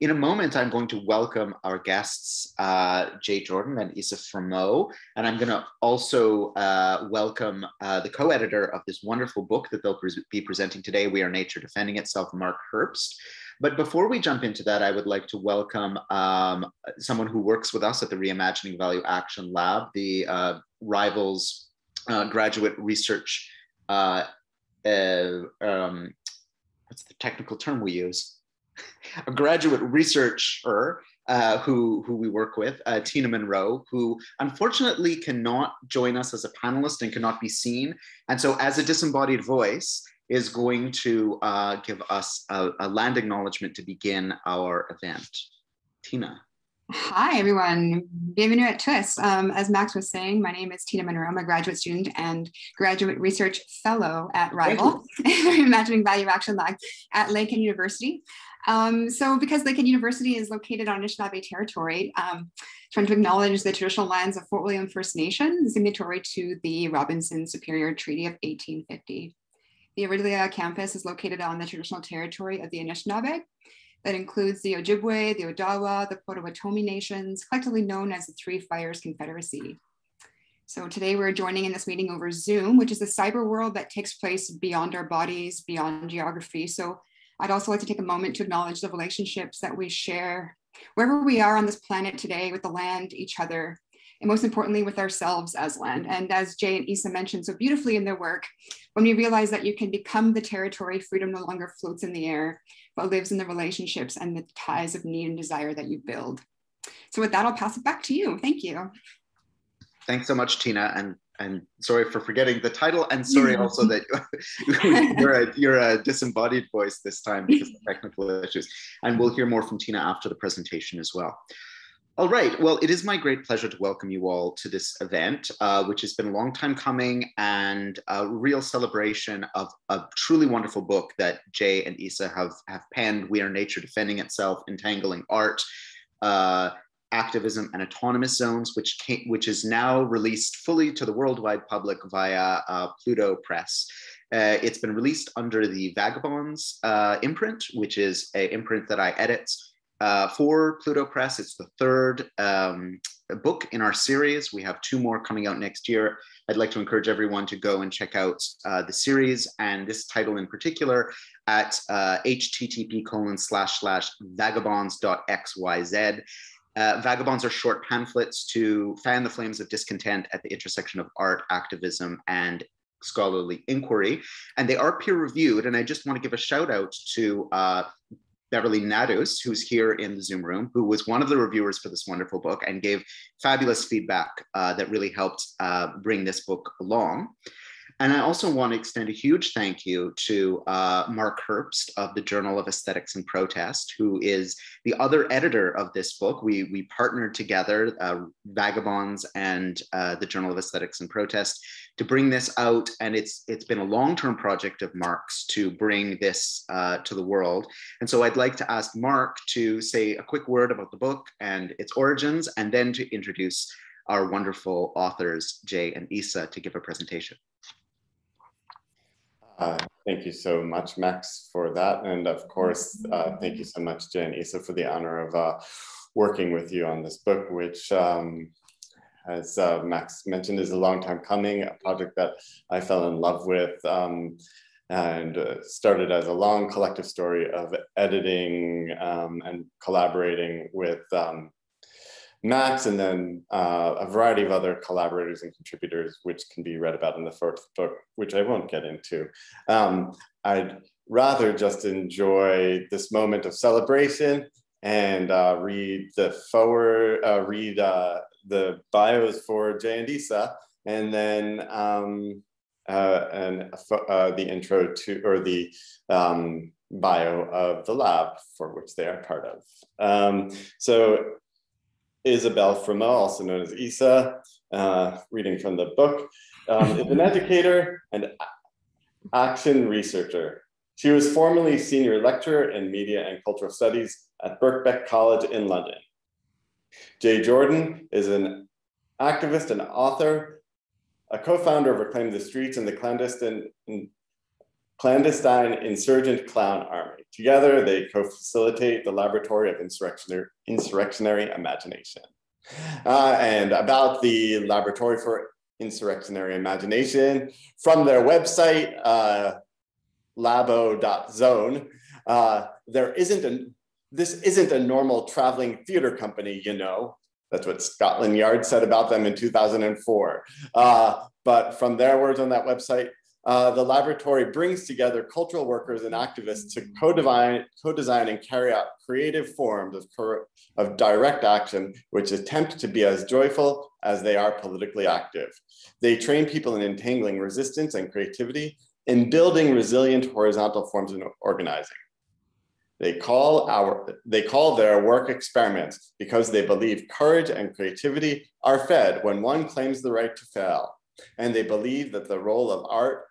In a moment, I'm going to welcome our guests, uh, Jay Jordan and Isa Fremeaux, and I'm going to also uh, welcome uh, the co-editor of this wonderful book that they'll pre- be presenting today, We Are Nature Defending Itself, Mark Herbst. But before we jump into that, I would like to welcome um, someone who works with us at the Reimagining Value Action Lab, the uh, Rivals uh, Graduate Research, uh, um, what's the technical term we use? A graduate researcher uh, who, who we work with, uh, Tina Monroe, who unfortunately cannot join us as a panelist and cannot be seen. And so, as a disembodied voice, is going to uh, give us a, a land acknowledgement to begin our event. Tina. Hi, everyone. Bienvenue at TWIST. Um, as Max was saying, my name is Tina Monroe. I'm a graduate student and graduate research fellow at Rival, Imagining Value Action Lab at Lincoln University. Um, so because Lakehead University is located on Anishinaabe territory, um, trying to acknowledge the traditional lands of Fort William First Nation, signatory to the Robinson Superior Treaty of 1850. The Orillia campus is located on the traditional territory of the Anishinaabe. That includes the Ojibwe, the Odawa, the Potawatomi nations, collectively known as the Three Fires Confederacy. So today we're joining in this meeting over Zoom, which is a cyber world that takes place beyond our bodies, beyond geography. So I'd also like to take a moment to acknowledge the relationships that we share wherever we are on this planet today with the land, each other, and most importantly with ourselves as land. And as Jay and Isa mentioned so beautifully in their work, when we realize that you can become the territory, freedom no longer floats in the air, but lives in the relationships and the ties of need and desire that you build. So with that, I'll pass it back to you. Thank you. Thanks so much, Tina. And and sorry for forgetting the title and sorry also that you're a you're a disembodied voice this time because of technical issues and we'll hear more from tina after the presentation as well all right. Well, it is my great pleasure to welcome you all to this event, uh, which has been a long time coming and a real celebration of a truly wonderful book that Jay and Isa have, have penned, We Are Nature Defending Itself, Entangling Art, uh, Activism and Autonomous Zones, which, came, which is now released fully to the worldwide public via uh, Pluto Press. Uh, it's been released under the Vagabonds uh, imprint, which is an imprint that I edit uh, for Pluto Press. It's the third um, book in our series. We have two more coming out next year. I'd like to encourage everyone to go and check out uh, the series and this title in particular at uh, http colon slash slash vagabonds.xyz. Uh, vagabonds are short pamphlets to fan the flames of discontent at the intersection of art, activism, and scholarly inquiry. And they are peer reviewed. And I just want to give a shout out to uh, Beverly Natus, who's here in the Zoom room, who was one of the reviewers for this wonderful book and gave fabulous feedback uh, that really helped uh, bring this book along. And I also want to extend a huge thank you to uh, Mark Herbst of the Journal of Aesthetics and Protest, who is the other editor of this book. We, we partnered together, uh, Vagabonds and uh, the Journal of Aesthetics and Protest, to bring this out. And it's, it's been a long-term project of Mark's to bring this uh, to the world. And so I'd like to ask Mark to say a quick word about the book and its origins, and then to introduce our wonderful authors, Jay and Isa, to give a presentation. Uh, thank you so much, Max, for that. And of course, uh, thank you so much, Jen Isa, for the honor of uh, working with you on this book, which, um, as uh, Max mentioned, is a long time coming, a project that I fell in love with um, and uh, started as a long collective story of editing um, and collaborating with um, Max, and then uh, a variety of other collaborators and contributors, which can be read about in the first book, which I won't get into. Um, I'd rather just enjoy this moment of celebration and uh, read the forward, uh, read uh, the bios for Jay and Isa, and then um, uh, and uh, the intro to or the um, bio of the lab for which they are part of. Um, so Isabelle Fremeaux, also known as Isa, uh, reading from the book, um, is an educator and action researcher. She was formerly senior lecturer in media and cultural studies at Birkbeck College in London. Jay Jordan is an activist and author, a co-founder of Reclaim the Streets and the clandestine clandestine insurgent clown army. Together, they co-facilitate the Laboratory of Insurrectionary, Insurrectionary Imagination. Uh, and about the Laboratory for Insurrectionary Imagination, from their website, uh, labo.zone, uh, there isn't a, this isn't a normal traveling theater company, you know. That's what Scotland Yard said about them in 2004. Uh, but from their words on that website, uh, the laboratory brings together cultural workers and activists to co-design, co-design and carry out creative forms of, of direct action, which attempt to be as joyful as they are politically active. They train people in entangling resistance and creativity in building resilient horizontal forms of organizing. They call, our, they call their work experiments because they believe courage and creativity are fed when one claims the right to fail. And they believe that the role of art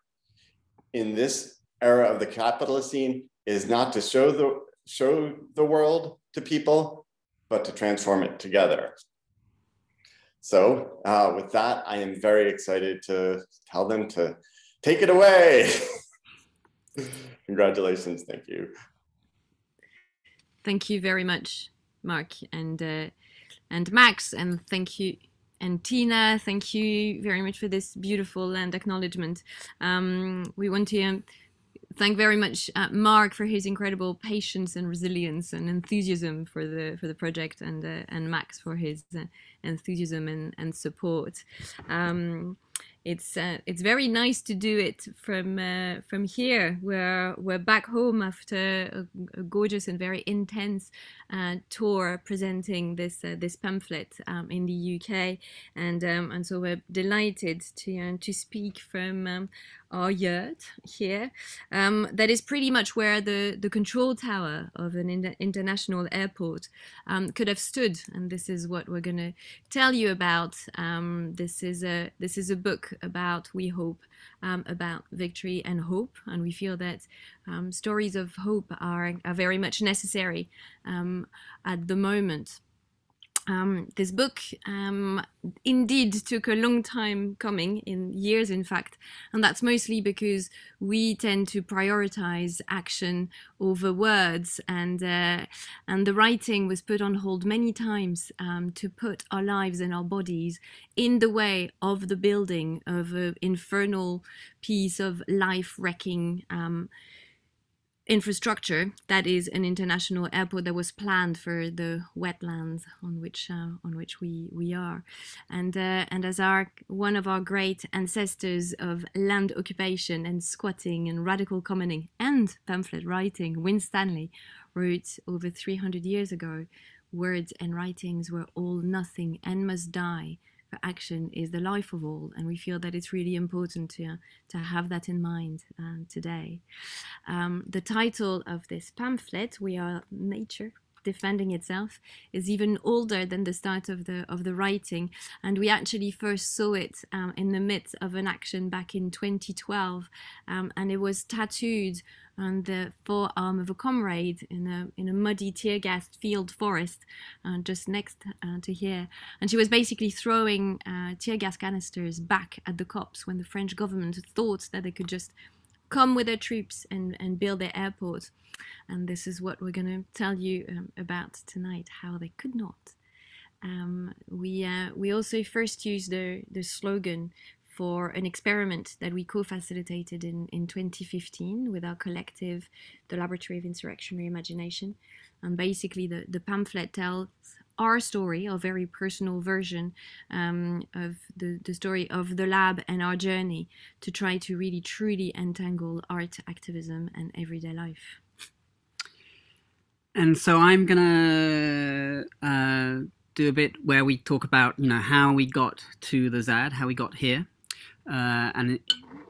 in this era of the Capitalocene is not to show the show the world to people, but to transform it together. So uh, with that, I am very excited to tell them to take it away. Congratulations, thank you. Thank you very much, Mark and uh, and Max, and thank you and Tina, thank you very much for this beautiful land acknowledgement. Um, we want to um, thank very much uh, Mark for his incredible patience and resilience and enthusiasm for the for the project, and uh, and Max for his uh, enthusiasm and, and support. Um, it's uh, it's very nice to do it from uh, from here. We're we're back home after a, a gorgeous and very intense uh, tour presenting this uh, this pamphlet um, in the UK, and um, and so we're delighted to uh, to speak from um, our yurt here. Um, that is pretty much where the the control tower of an in international airport um, could have stood, and this is what we're going to tell you about. Um, this is a this is a book about we hope um, about victory and hope. And we feel that um, stories of hope are, are very much necessary um, at the moment. Um, this book um, indeed took a long time coming, in years in fact, and that's mostly because we tend to prioritize action over words, and uh, and the writing was put on hold many times um, to put our lives and our bodies in the way of the building of an infernal piece of life-wrecking um, infrastructure that is an international airport that was planned for the wetlands on which uh, on which we we are. And uh, and as our one of our great ancestors of land occupation and squatting and radical commoning and pamphlet writing Winstanley wrote over 300 years ago words and writings were all nothing and must die action is the life of all, and we feel that it's really important to, to have that in mind uh, today. Um, the title of this pamphlet, We Are Nature, defending itself is even older than the start of the of the writing and we actually first saw it um, in the midst of an action back in 2012 um, and it was tattooed on the forearm of a comrade in a in a muddy tear gas field forest uh, just next uh, to here. And she was basically throwing uh, tear gas canisters back at the cops when the French government thought that they could just come with their troops and, and build their airport. And this is what we're going to tell you um, about tonight, how they could not. Um, we uh, we also first used the the slogan for an experiment that we co-facilitated in, in 2015 with our collective, the Laboratory of Insurrectionary Imagination. And basically the, the pamphlet tells our story, our very personal version um, of the, the story of the lab and our journey to try to really truly entangle art activism and everyday life. And so I'm gonna uh, do a bit where we talk about, you know, how we got to the ZAD, how we got here, uh, and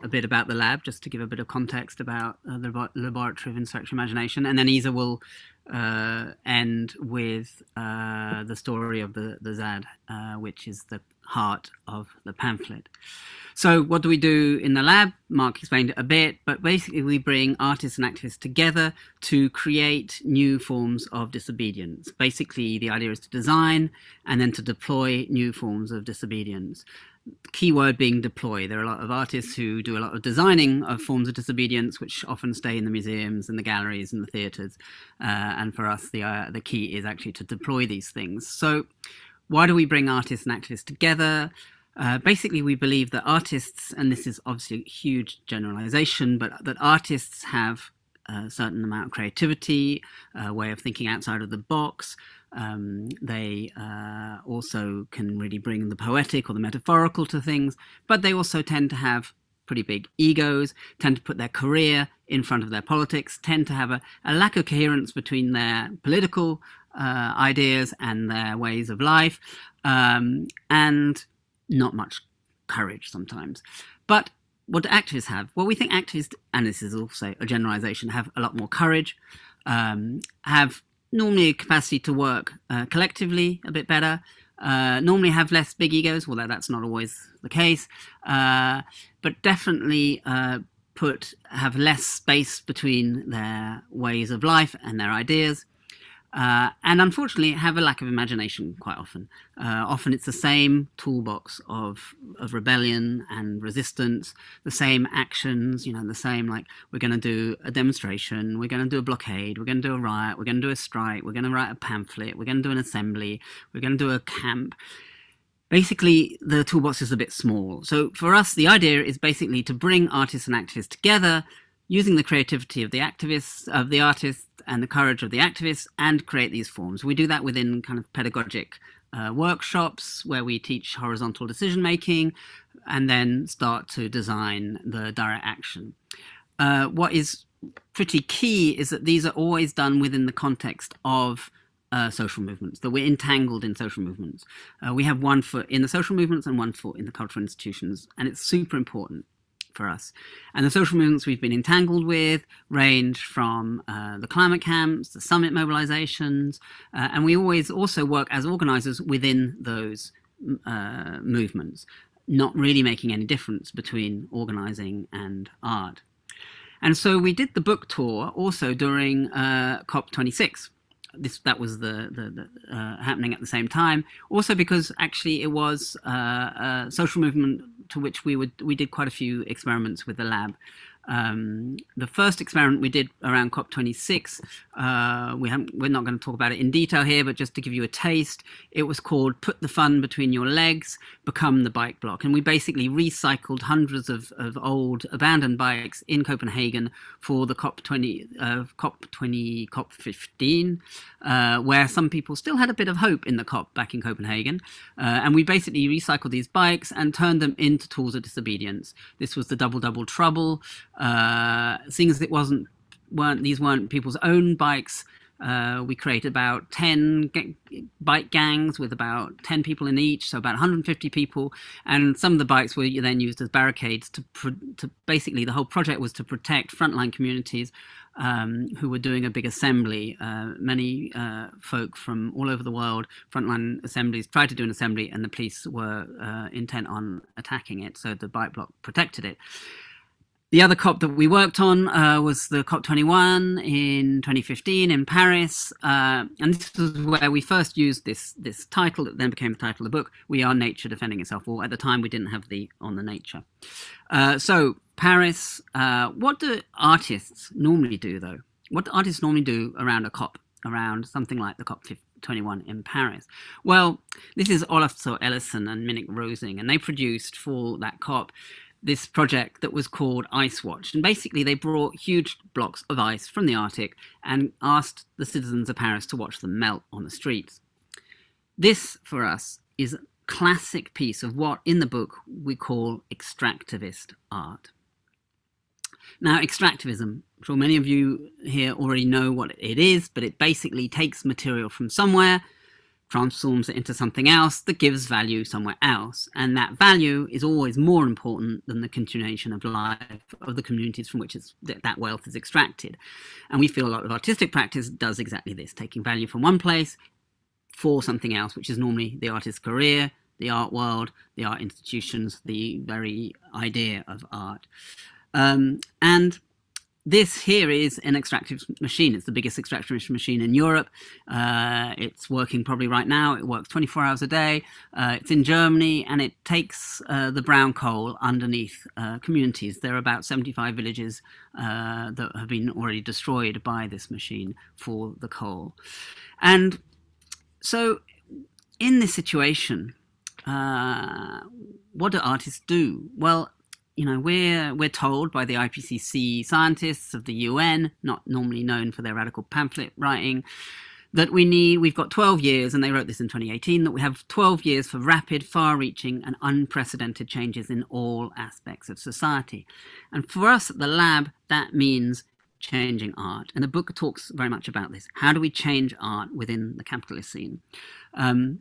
a bit about the lab, just to give a bit of context about uh, the Laboratory of Insurrection Imagination. And then Isa will end with uh, the story of the, the Zad, uh, which is the heart of the pamphlet. So, what do we do in the lab? Mark explained it a bit, but basically, we bring artists and activists together to create new forms of disobedience. Basically, the idea is to design and then to deploy new forms of disobedience. Key word being deploy. There are a lot of artists who do a lot of designing of forms of disobedience, which often stay in the museums and the galleries and the theatres. Uh, and for us, the uh, the key is actually to deploy these things. So, why do we bring artists and activists together? Uh, basically, we believe that artists, and this is obviously a huge generalization, but that artists have a certain amount of creativity, a way of thinking outside of the box. Um, they uh, also can really bring the poetic or the metaphorical to things, but they also tend to have pretty big egos, tend to put their career in front of their politics, tend to have a, a lack of coherence between their political uh, ideas and their ways of life, um, and not much courage sometimes. But what do activists have? Well, we think activists, and this is also a generalization, have a lot more courage, um, have normally a capacity to work uh, collectively a bit better, uh, normally have less big egos, although that's not always the case, uh, but definitely uh, put have less space between their ways of life and their ideas uh, and unfortunately have a lack of imagination quite often. Uh, often it's the same toolbox of, of rebellion and resistance, the same actions, you know, the same like we're going to do a demonstration, we're going to do a blockade, we're going to do a riot, we're going to do a strike, we're going to write a pamphlet, we're going to do an assembly, we're going to do a camp. Basically, the toolbox is a bit small. So for us, the idea is basically to bring artists and activists together using the creativity of the activists, of the artists, and the courage of the activists and create these forms. We do that within kind of pedagogic uh, workshops where we teach horizontal decision making and then start to design the direct action. Uh, what is pretty key is that these are always done within the context of uh, social movements, that we're entangled in social movements. Uh, we have one foot in the social movements and one foot in the cultural institutions, and it's super important for us. And the social movements we've been entangled with range from uh, the climate camps, the summit mobilizations, uh, and we always also work as organizers within those uh, movements, not really making any difference between organizing and art. And so we did the book tour also during uh, COP26 this that was the, the, the uh, happening at the same time. Also because actually it was uh, a social movement to which we would we did quite a few experiments with the lab. Um, the first experiment we did around COP26, uh, we we're not going to talk about it in detail here, but just to give you a taste, it was called Put the Fun Between Your Legs, Become the Bike Block. And we basically recycled hundreds of, of old abandoned bikes in Copenhagen for the COP20, uh, COP20, COP15, uh, where some people still had a bit of hope in the COP back in Copenhagen. Uh, and we basically recycled these bikes and turned them into tools of disobedience. This was the double double trouble. Uh, seeing as it wasn't weren't these weren't people's own bikes. Uh, we created about 10 g- bike gangs with about 10 people in each, so about 150 people. And some of the bikes were then used as barricades to, to basically the whole project was to protect frontline communities um, who were doing a big assembly. Uh, many uh, folk from all over the world, frontline assemblies, tried to do an assembly, and the police were uh, intent on attacking it. So the bike block protected it. The other COP that we worked on uh, was the COP21 in 2015 in Paris, uh, and this was where we first used this this title that then became the title of the book. We are nature defending itself. Well, at the time we didn't have the on the nature. Uh, so Paris. Uh, what do artists normally do though? What do artists normally do around a COP, around something like the COP 21 in Paris? Well, this is Olafur Eliasson and Minik Rosing, and they produced for that COP this project that was called Ice Watch. And basically, they brought huge blocks of ice from the Arctic and asked the citizens of Paris to watch them melt on the streets. This, for us, is a classic piece of what in the book we call extractivist art. Now, extractivism, I'm sure many of you here already know what it is, but it basically takes material from somewhere transforms it into something else that gives value somewhere else. And that value is always more important than the continuation of life of the communities from which that wealth is extracted. And we feel a lot of artistic practice does exactly this, taking value from one place for something else, which is normally the artist's career, the art world, the art institutions, the very idea of art. Um, and this here is an extractive machine. It's the biggest extractive machine in Europe. Uh, it's working probably right now. It works 24 hours a day. Uh, it's in Germany and it takes uh, the brown coal underneath uh, communities. There are about 75 villages uh, that have been already destroyed by this machine for the coal. And so, in this situation, uh, what do artists do? Well, you know, we're we're told by the IPCC scientists of the UN, not normally known for their radical pamphlet writing, that we need we've got 12 years, and they wrote this in 2018, that we have 12 years for rapid, far-reaching, and unprecedented changes in all aspects of society. And for us at the lab, that means changing art. And the book talks very much about this. How do we change art within the Capitalocene? Um,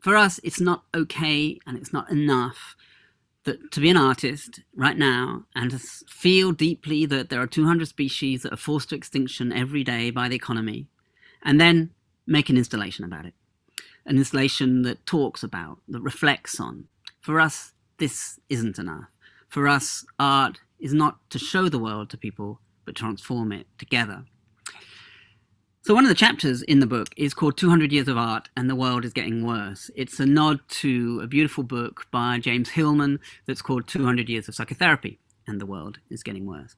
for us, it's not okay and it's not enough that to be an artist right now and to feel deeply that there are 200 species that are forced to extinction every day by the economy, and then make an installation about it. An installation that talks about, that reflects on. For us, this isn't enough. For us, art is not to show the world to people, but transform it together. So one of the chapters in the book is called 200 Years of Art and the World is Getting Worse. It's a nod to a beautiful book by James Hillman that's called 200 Years of Psychotherapy and the World is Getting Worse.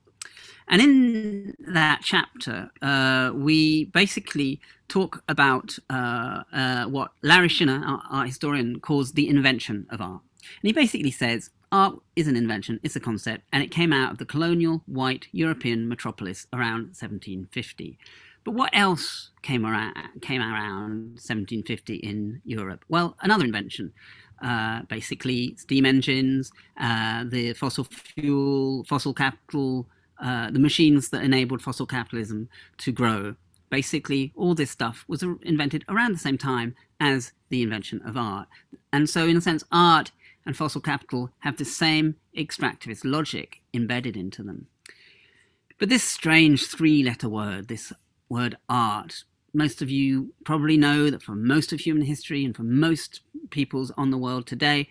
And in that chapter, uh, we basically talk about uh, uh, what Larry Shiner, our, our historian, calls the invention of art. And he basically says art is an invention, it's a concept, and it came out of the colonial white European metropolis around 1750. But what else came around, came around 1750 in Europe? Well, another invention. Uh, basically, steam engines, uh, the fossil fuel, fossil capital, uh, the machines that enabled fossil capitalism to grow. Basically, all this stuff was invented around the same time as the invention of art. And so, in a sense, art and fossil capital have the same extractivist logic embedded into them. But this strange three letter word, this word art. Most of you probably know that for most of human history and for most peoples on the world today,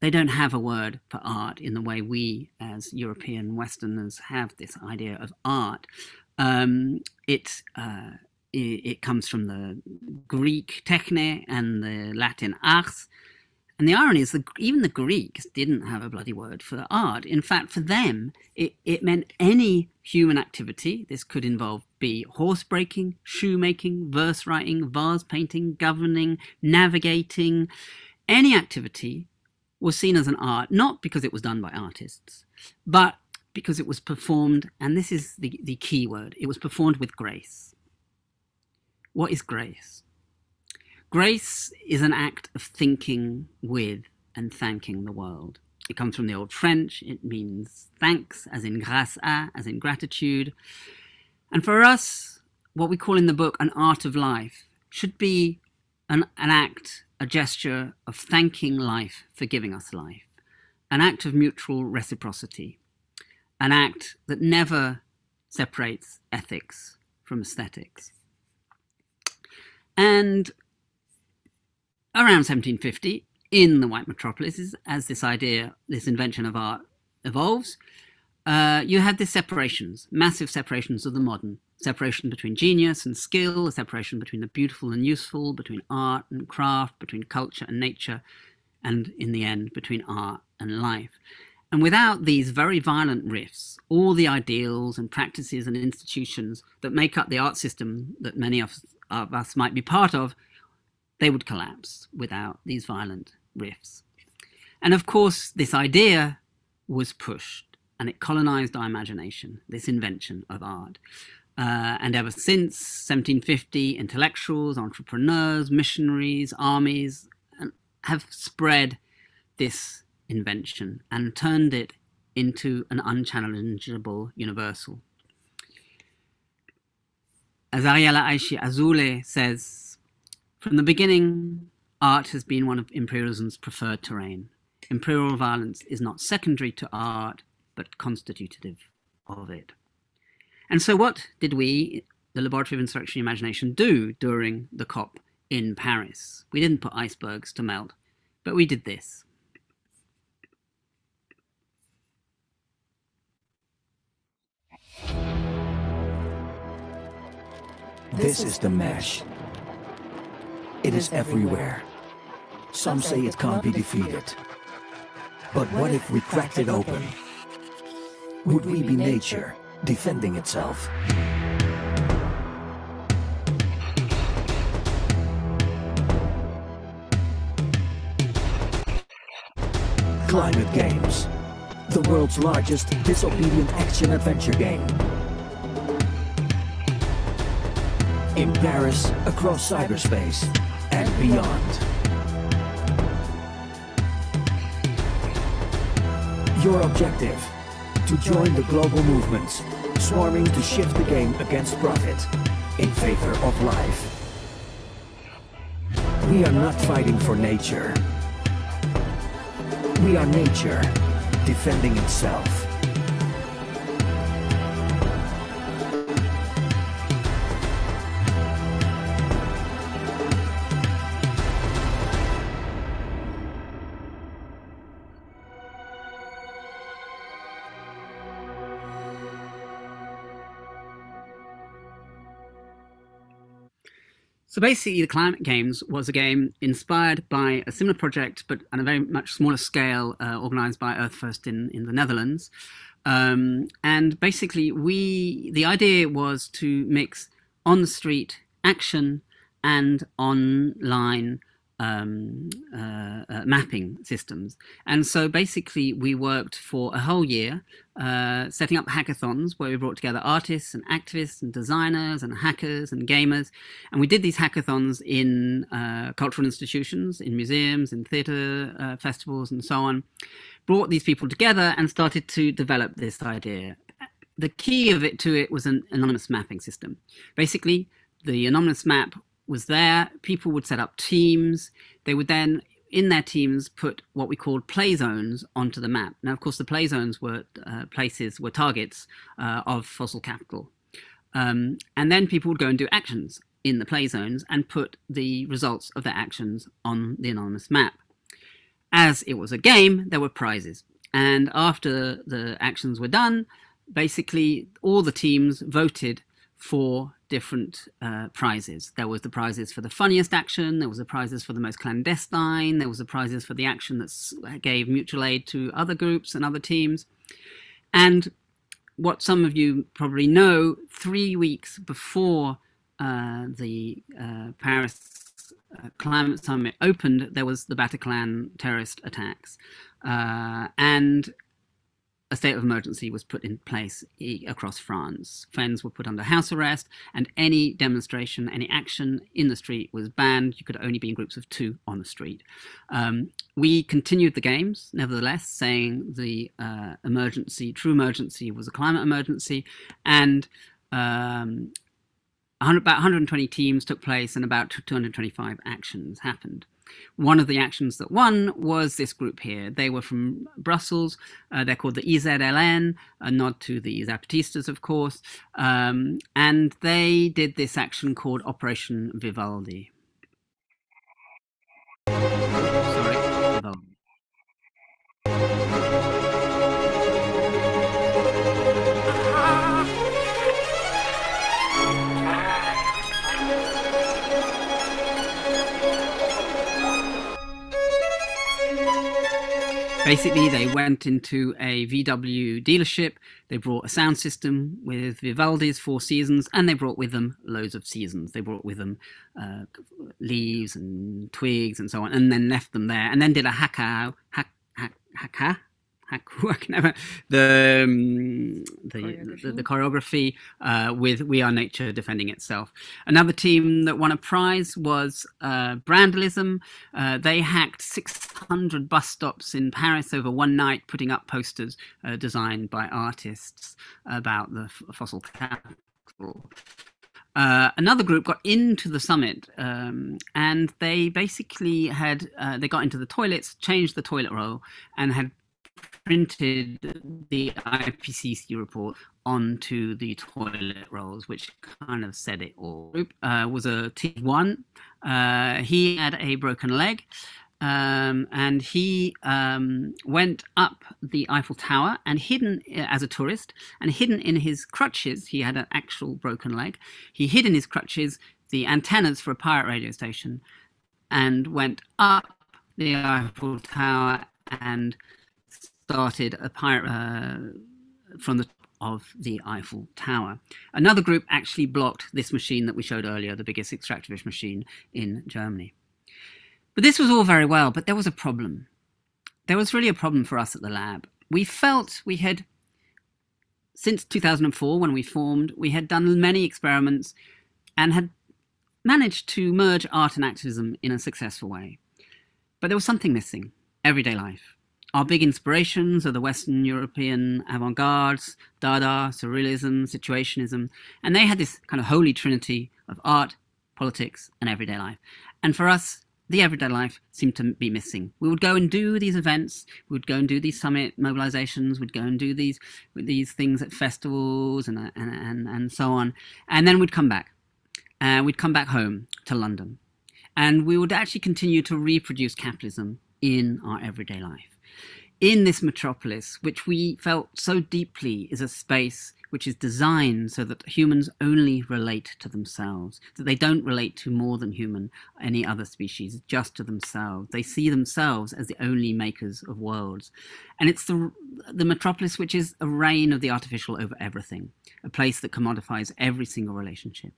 they don't have a word for art in the way we, as European Westerners, have this idea of art. Um, it, uh, it, it comes from the Greek techne and the Latin ars, and the irony is that even the Greeks didn't have a bloody word for art. In fact, for them, it, it meant any human activity. This could involve be horse breaking, shoemaking, verse writing, vase painting, governing, navigating. Any activity was seen as an art, not because it was done by artists, but because it was performed, and this is the, the key word, it was performed with grace. What is grace? Grace is an act of thinking with and thanking the world. It comes from the Old French. It means thanks, as in grâce à, as in gratitude. And for us, what we call in the book an art of life should be an, an act, a gesture of thanking life for giving us life, an act of mutual reciprocity, an act that never separates ethics from aesthetics. And around 1750 in the white metropolis as this idea, this invention of art evolves, uh, you have these separations, massive separations of the modern, separation between genius and skill, a separation between the beautiful and useful, between art and craft, between culture and nature, and in the end, between art and life. And without these very violent rifts, all the ideals and practices and institutions that make up the art system that many of, of us might be part of they would collapse without these violent rifts. And of course, this idea was pushed and it colonized our imagination, this invention of art. Uh, and ever since 1750, intellectuals, entrepreneurs, missionaries, armies have spread this invention and turned it into an unchallengeable universal. As Ariella Aïsha Azoulay says, from the beginning, art has been one of imperialism's preferred terrain. Imperial violence is not secondary to art, but constitutive of it. And so, what did we, the Laboratory of Insurrectionary Imagination, do during the COP in Paris? We didn't put icebergs to melt, but we did this. This is the mesh. It is everywhere. Some say it can't be defeated. But what if we cracked it open? Would we be nature defending itself? Climate Games, the world's largest disobedient action adventure game. In Paris, across cyberspace, and beyond. Your objective to join the global movements swarming to shift the game against profit in favor of life. We are not fighting for nature. We are nature defending itself. So basically, the Climate Games was a game inspired by a similar project, but on a very much smaller scale, uh, organized by Earth First in, in the Netherlands. Um, and basically, we the idea was to mix on the street action and online um, uh, uh, mapping systems. And so basically, we worked for a whole year uh, setting up hackathons where we brought together artists and activists and designers and hackers and gamers. And we did these hackathons in uh, cultural institutions, in museums, in theatre uh, festivals, and so on. Brought these people together and started to develop this idea. The key of it to it was an anonymous mapping system. Basically, the anonymous map was there. People would set up teams. They would then, in their teams, put what we called play zones onto the map. Now, of course, the play zones were uh, places, were targets uh, of fossil capital. Um, and then people would go and do actions in the play zones and put the results of their actions on the anonymous map. As it was a game, there were prizes. And after the actions were done, basically all the teams voted for different uh, prizes. There was the prizes for the funniest action, there was the prizes for the most clandestine, there was the prizes for the action that gave mutual aid to other groups and other teams. And what some of you probably know, three weeks before uh, the uh, Paris uh, Climate Summit opened, there was the Bataclan terrorist attacks. Uh, and a state of emergency was put in place across France. Friends were put under house arrest, and any demonstration, any action in the street was banned. You could only be in groups of two on the street. Um, we continued the games, nevertheless, saying the uh, emergency, true emergency, was a climate emergency, and um, about 120 teams took place, and about 225 actions happened. One of the actions that won was this group here. They were from Brussels. Uh, they're called the EZLN, a nod to the Zapatistas, of course. Um, and they did this action called Operation Vivaldi. Sorry, Vivaldi. Basically, they went into a VW dealership. They brought a sound system with Vivaldi's Four Seasons, and they brought with them loads of seasons. They brought with them uh, leaves and twigs and so on, and then left them there, and then did a haka, hack, hack, never the, um, the, choreography, the, the choreography uh, with We Are Nature defending itself. Another team that won a prize was uh, Brandalism. Uh, they hacked 600 bus stops in Paris over one night, putting up posters uh, designed by artists about the fossil capital. Uh, another group got into the summit um, and they basically had uh, they got into the toilets changed the toilet roll and had printed the IPCC report onto the toilet rolls, which kind of said it all. Uh, was a T1. Uh, he had a broken leg. Um, and he um, went up the Eiffel Tower and hidden uh, as a tourist and hidden in his crutches. He had an actual broken leg. He hid in his crutches the antennas for a pirate radio station and went up the Eiffel Tower and started a pirate uh, from the top of the Eiffel Tower. Another group actually blocked this machine that we showed earlier, the biggest extractivist machine in Germany. But this was all very well, but there was a problem. There was really a problem for us at the lab. We felt we had, since 2004, when we formed, we had done many experiments and had managed to merge art and activism in a successful way. But there was something missing everyday life. Our big inspirations are the Western European avant gardes, Dada, Surrealism, Situationism, and they had this kind of holy trinity of art, politics, and everyday life. And for us, the everyday life seemed to be missing. We would go and do these events, we would go and do these summit mobilizations, we'd go and do these these things at festivals and and and, and so on, and then we'd come back, and uh, we'd come back home to London, and we would actually continue to reproduce capitalism in our everyday life in this metropolis, which we felt so deeply is a space which is designed so that humans only relate to themselves, that they don't relate to more than human, any other species, just to themselves. They see themselves as the only makers of worlds. And it's the, the metropolis which is a reign of the artificial over everything, a place that commodifies every single relationship.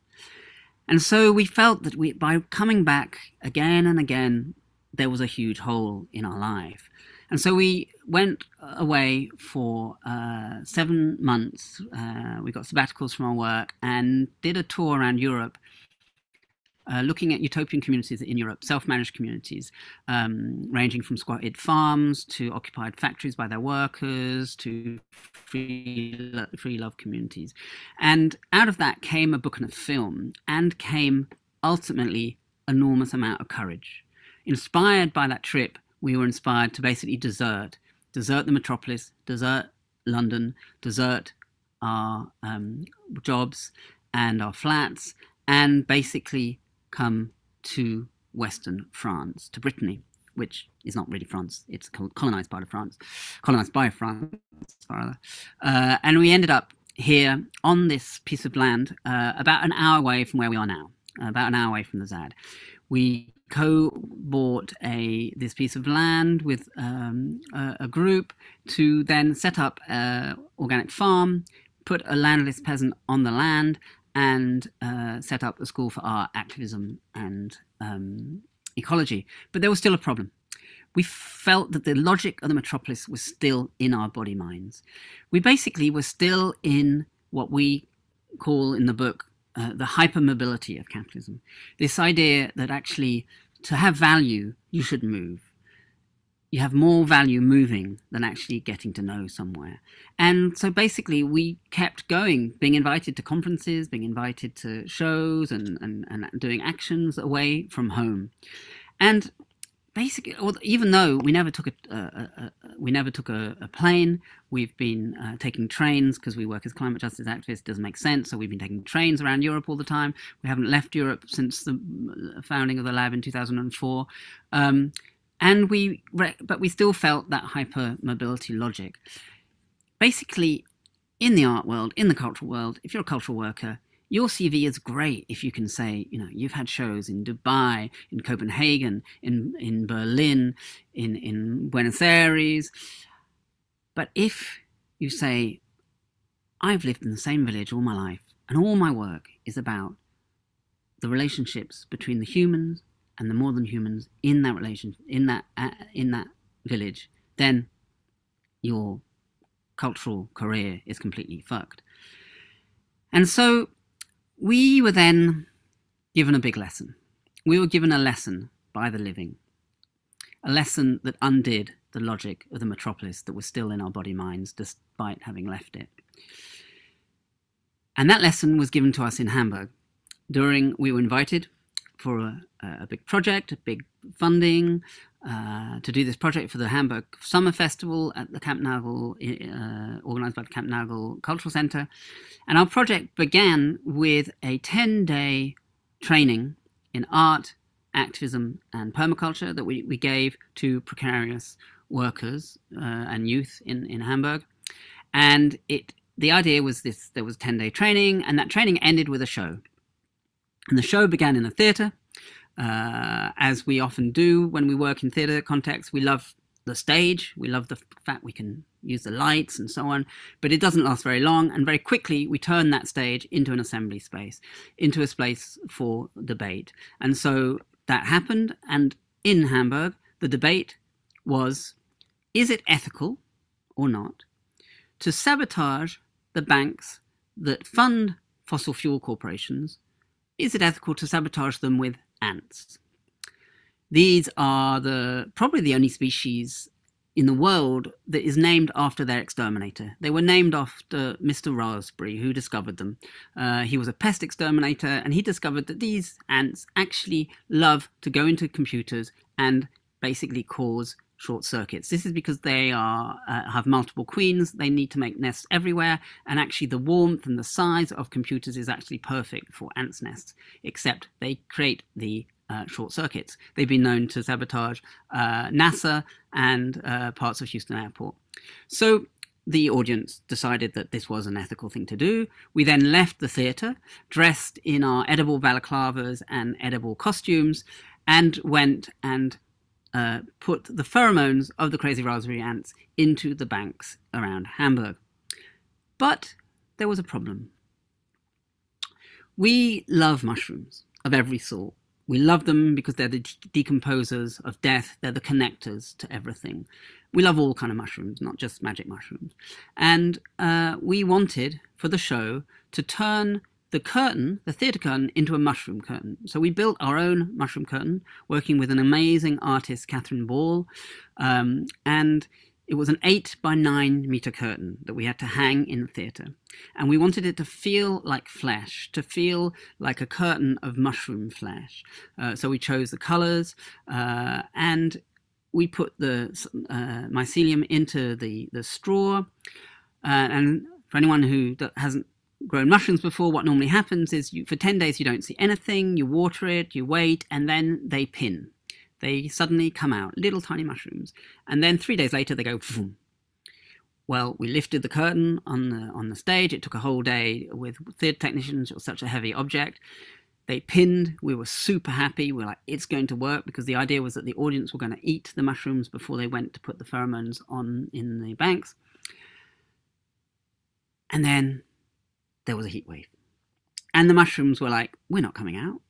And so we felt that we, by coming back again and again, there was a huge hole in our life. And so we went away for uh, seven months. Uh, we got sabbaticals from our work and did a tour around Europe. Uh, looking at utopian communities in Europe, self-managed communities, um, ranging from squatted farms to occupied factories by their workers to free, free love communities. And out of that came a book and a film, and came ultimately enormous amount of courage. Inspired by that trip, we were inspired to basically desert, desert the metropolis, desert London, desert our um, jobs and our flats, and basically come to Western France, to Brittany, which is not really France. It's colonized part of France, colonized by France, rather. Uh, and we ended up here on this piece of land, uh, about an hour away from where we are now, about an hour away from the ZAD. We co-bought a this piece of land with um, a, a, group to then set up an organic farm, put a landless peasant on the land, and uh, set up a school for art, activism, and um, ecology. But there was still a problem. We felt that the logic of the metropolis was still in our body minds. We basically were still in what we call in the book uh, the hypermobility of capitalism. This idea that actually to have value, you should move. You have more value moving than actually getting to know somewhere. And so basically, we kept going, being invited to conferences, being invited to shows, and, and, and doing actions away from home. And basically, even though we never took a, a, a we never took a, plane, we've been uh, taking trains because we work as climate justice activists. It doesn't make sense, so we've been taking trains around Europe all the time. We haven't left Europe since the uh, founding of the lab in 2004, um, and we but we still felt that hyper mobility logic. Basically, in the art world, in the cultural world, if you're a cultural worker, your CV is great if you can say, you know, you've had shows in Dubai, in Copenhagen, in, in Berlin, in, in Buenos Aires. But if you say, I've lived in the same village all my life, and all my work is about the relationships between the humans and the more than humans in that relation, in that, uh, in that village, then your cultural career is completely fucked. And so we were then given a big lesson. We were given a lesson by the living, a lesson that undid the logic of the metropolis that was still in our body minds despite having left it. And that lesson was given to us in Hamburg. During, we were invited for a, a big project, a big funding, uh, to do this project for the Hamburg Summer Festival at the Kampnagel, uh, organized by the Kampnagel Cultural Center. And our project began with a 10 day training in art, activism and permaculture that we, we gave to precarious workers uh, and youth in, in Hamburg. And it the idea was this there was 10 day training, and that training ended with a show. And the show began in a theatre. Uh, as we often do when we work in theatre contexts, we love the stage. We love the fact we can use the lights and so on, but it doesn't last very long. And very quickly, we turn that stage into an assembly space, into a space for debate. And so that happened. And in Hamburg, the debate was is it ethical or not to sabotage the banks that fund fossil fuel corporations? Is it ethical to sabotage them with ants? These are the probably the only species in the world that is named after their exterminator. They were named after Mr. Rasberry, who discovered them. Uh, he was a pest exterminator, and he discovered that these ants actually love to go into computers and basically cause short circuits. This is because they are uh, have multiple queens. They need to make nests everywhere, and actually the warmth and the size of computers is actually perfect for ants' nests. Except they create the uh, short circuits. They've been known to sabotage uh, NASA and uh, parts of Houston Airport. So the audience decided that this was an ethical thing to do. We then left the theatre, dressed in our edible balaclavas and edible costumes, and went and uh, put the pheromones of the crazy Rasberry ants into the banks around Hamburg. But there was a problem. We love mushrooms of every sort. We love them because they're the de- decomposers of death. They're the connectors to everything. We love all kind of mushrooms, not just magic mushrooms. And uh, we wanted for the show to turn the curtain, the theatre curtain, into a mushroom curtain. So we built our own mushroom curtain, working with an amazing artist, Catherine Ball, um, and it was an eight by nine meter curtain that we had to hang in the theatre. And we wanted it to feel like flesh, to feel like a curtain of mushroom flesh. Uh, so we chose the colors uh, and we put the uh, mycelium into the, the straw. Uh, and for anyone who hasn't grown mushrooms before, what normally happens is you, for 10 days you don't see anything, you water it, you wait, and then they pin they suddenly come out, little tiny mushrooms, and then three days later they go. Boom. Well, we lifted the curtain on the on the stage. It took a whole day with theatre technicians. It was such a heavy object. They pinned. We were super happy. We were like, it's going to work because the idea was that the audience were going to eat the mushrooms before they went to put the pheromones on in the banks. And then there was a heat wave. And the mushrooms were like, we're not coming out.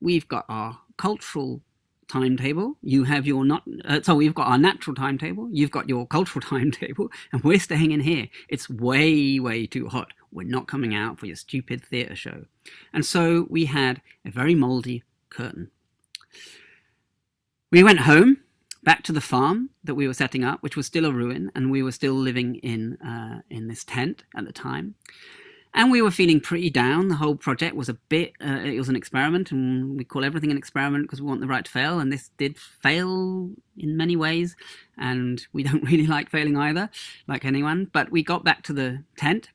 We've got our cultural timetable. You have your not. Uh, so we've got our natural timetable. You've got your cultural timetable, and we're staying in here. It's way, way too hot. We're not coming out for your stupid theatre show. And so we had a very mouldy curtain. We went home, back to the farm that we were setting up, which was still a ruin, and we were still living in uh, in this tent at the time and we were feeling pretty down. The whole project was a bit, uh, it was an experiment, and we call everything an experiment because we want the right to fail. And this did fail in many ways, and we don't really like failing either, like anyone. But we got back to the tent,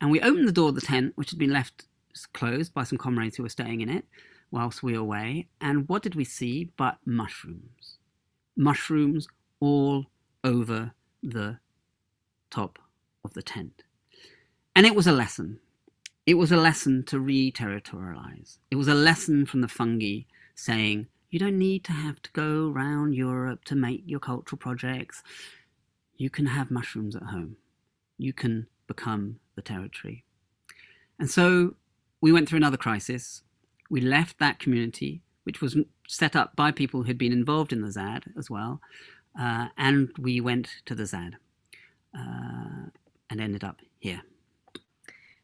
and we opened the door of the tent, which had been left closed by some comrades who were staying in it whilst we were away. And what did we see but mushrooms? Mushrooms all over the top of the tent. And it was a lesson. It was a lesson to re-territorialize. It was a lesson from the fungi saying, you don't need to have to go around Europe to make your cultural projects. You can have mushrooms at home. You can become the territory. And so we went through another crisis. We left that community, which was set up by people who'd been involved in the ZAD as well, uh, and we went to the ZAD uh, and ended up here.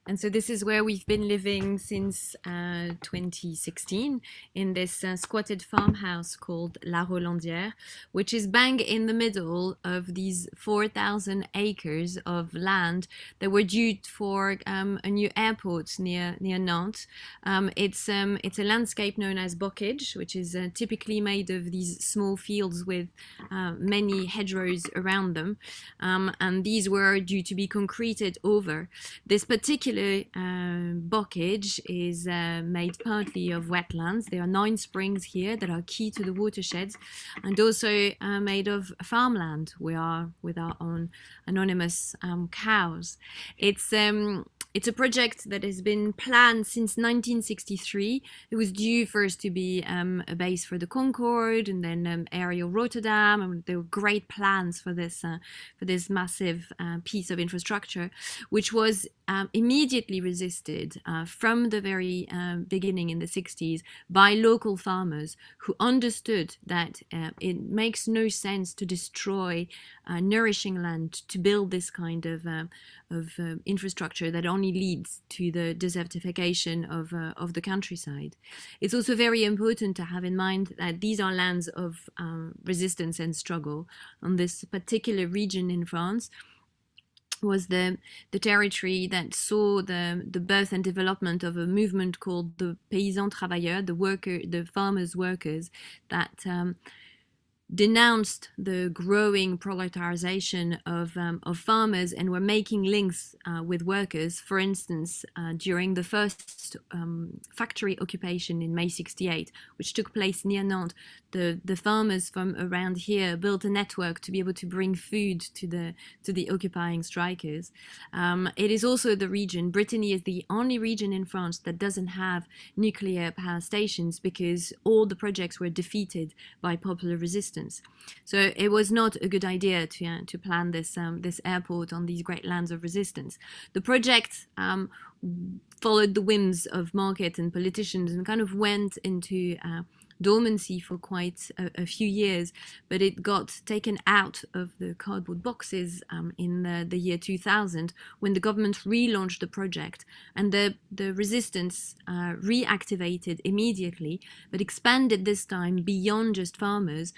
And so this is where we've been living since uh, 2016 in this uh, squatted farmhouse called La Rolandière, which is bang in the middle of these 4,000 acres of land that were due for um, a new airport near near Nantes. Um, it's um, it's a landscape known as bocage, which is uh, typically made of these small fields with uh, many hedgerows around them, um, and these were due to be concreted over. This particular particular uh, bocage is uh, made partly of wetlands. There are nine springs here that are key to the watersheds, and also uh, made of farmland. We are with our own anonymous um, cows. It's um, it's a project that has been planned since 1963. It was due first to be um, a base for the Concorde and then um, aerial Rotterdam. And there were great plans for this uh, for this massive uh, piece of infrastructure, which was um, immediately resisted uh, from the very uh, beginning in the 60s by local farmers who understood that uh, it makes no sense to destroy uh, nourishing land to build this kind of uh, of uh, infrastructure that only leads to the desertification of of the countryside. It's also very important to have in mind that these are lands of um, resistance and struggle on this particular region in France was the the territory that saw the the birth and development of a movement called the paysans travailleurs, the worker, the farmers workers, that um, denounced the growing proletarization of, um, of farmers and were making links uh, with workers. For instance, uh, during the first um, factory occupation in May 68, which took place near Nantes, the, the farmers from around here built a network to be able to bring food to the, to the occupying strikers. Um, it is also the region, Brittany is the only region in France that doesn't have nuclear power stations because all the projects were defeated by popular resistance. So it was not a good idea to uh, to plan this um, this airport on these great lands of resistance. The project um, followed the whims of market and politicians and kind of went into uh, dormancy for quite a, a, few years, but it got taken out of the cardboard boxes um, in the, the, year 2000 when the government relaunched the project and the, the resistance uh, reactivated immediately, but expanded this time beyond just farmers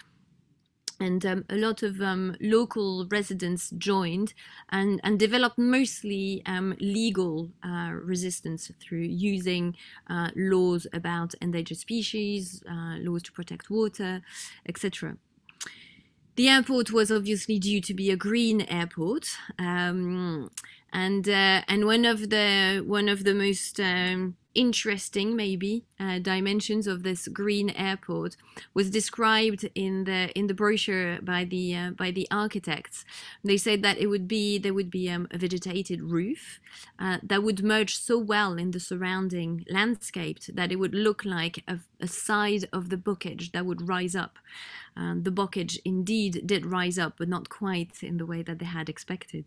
and um, a lot of um, local residents joined and, and developed mostly um, legal uh, resistance through using uh, laws about endangered species, uh, laws to protect water, etc. The airport was obviously due to be a green airport, um, and uh, and one of the one of the most um, interesting maybe uh, dimensions of this green airport was described in the in the brochure by the uh, by the architects. They said that it would be there would be um, a vegetated roof uh, that would merge so well in the surrounding landscape that it would look like a, a side of the bocage that would rise up. Um, the bocage indeed did rise up but not quite in the way that they had expected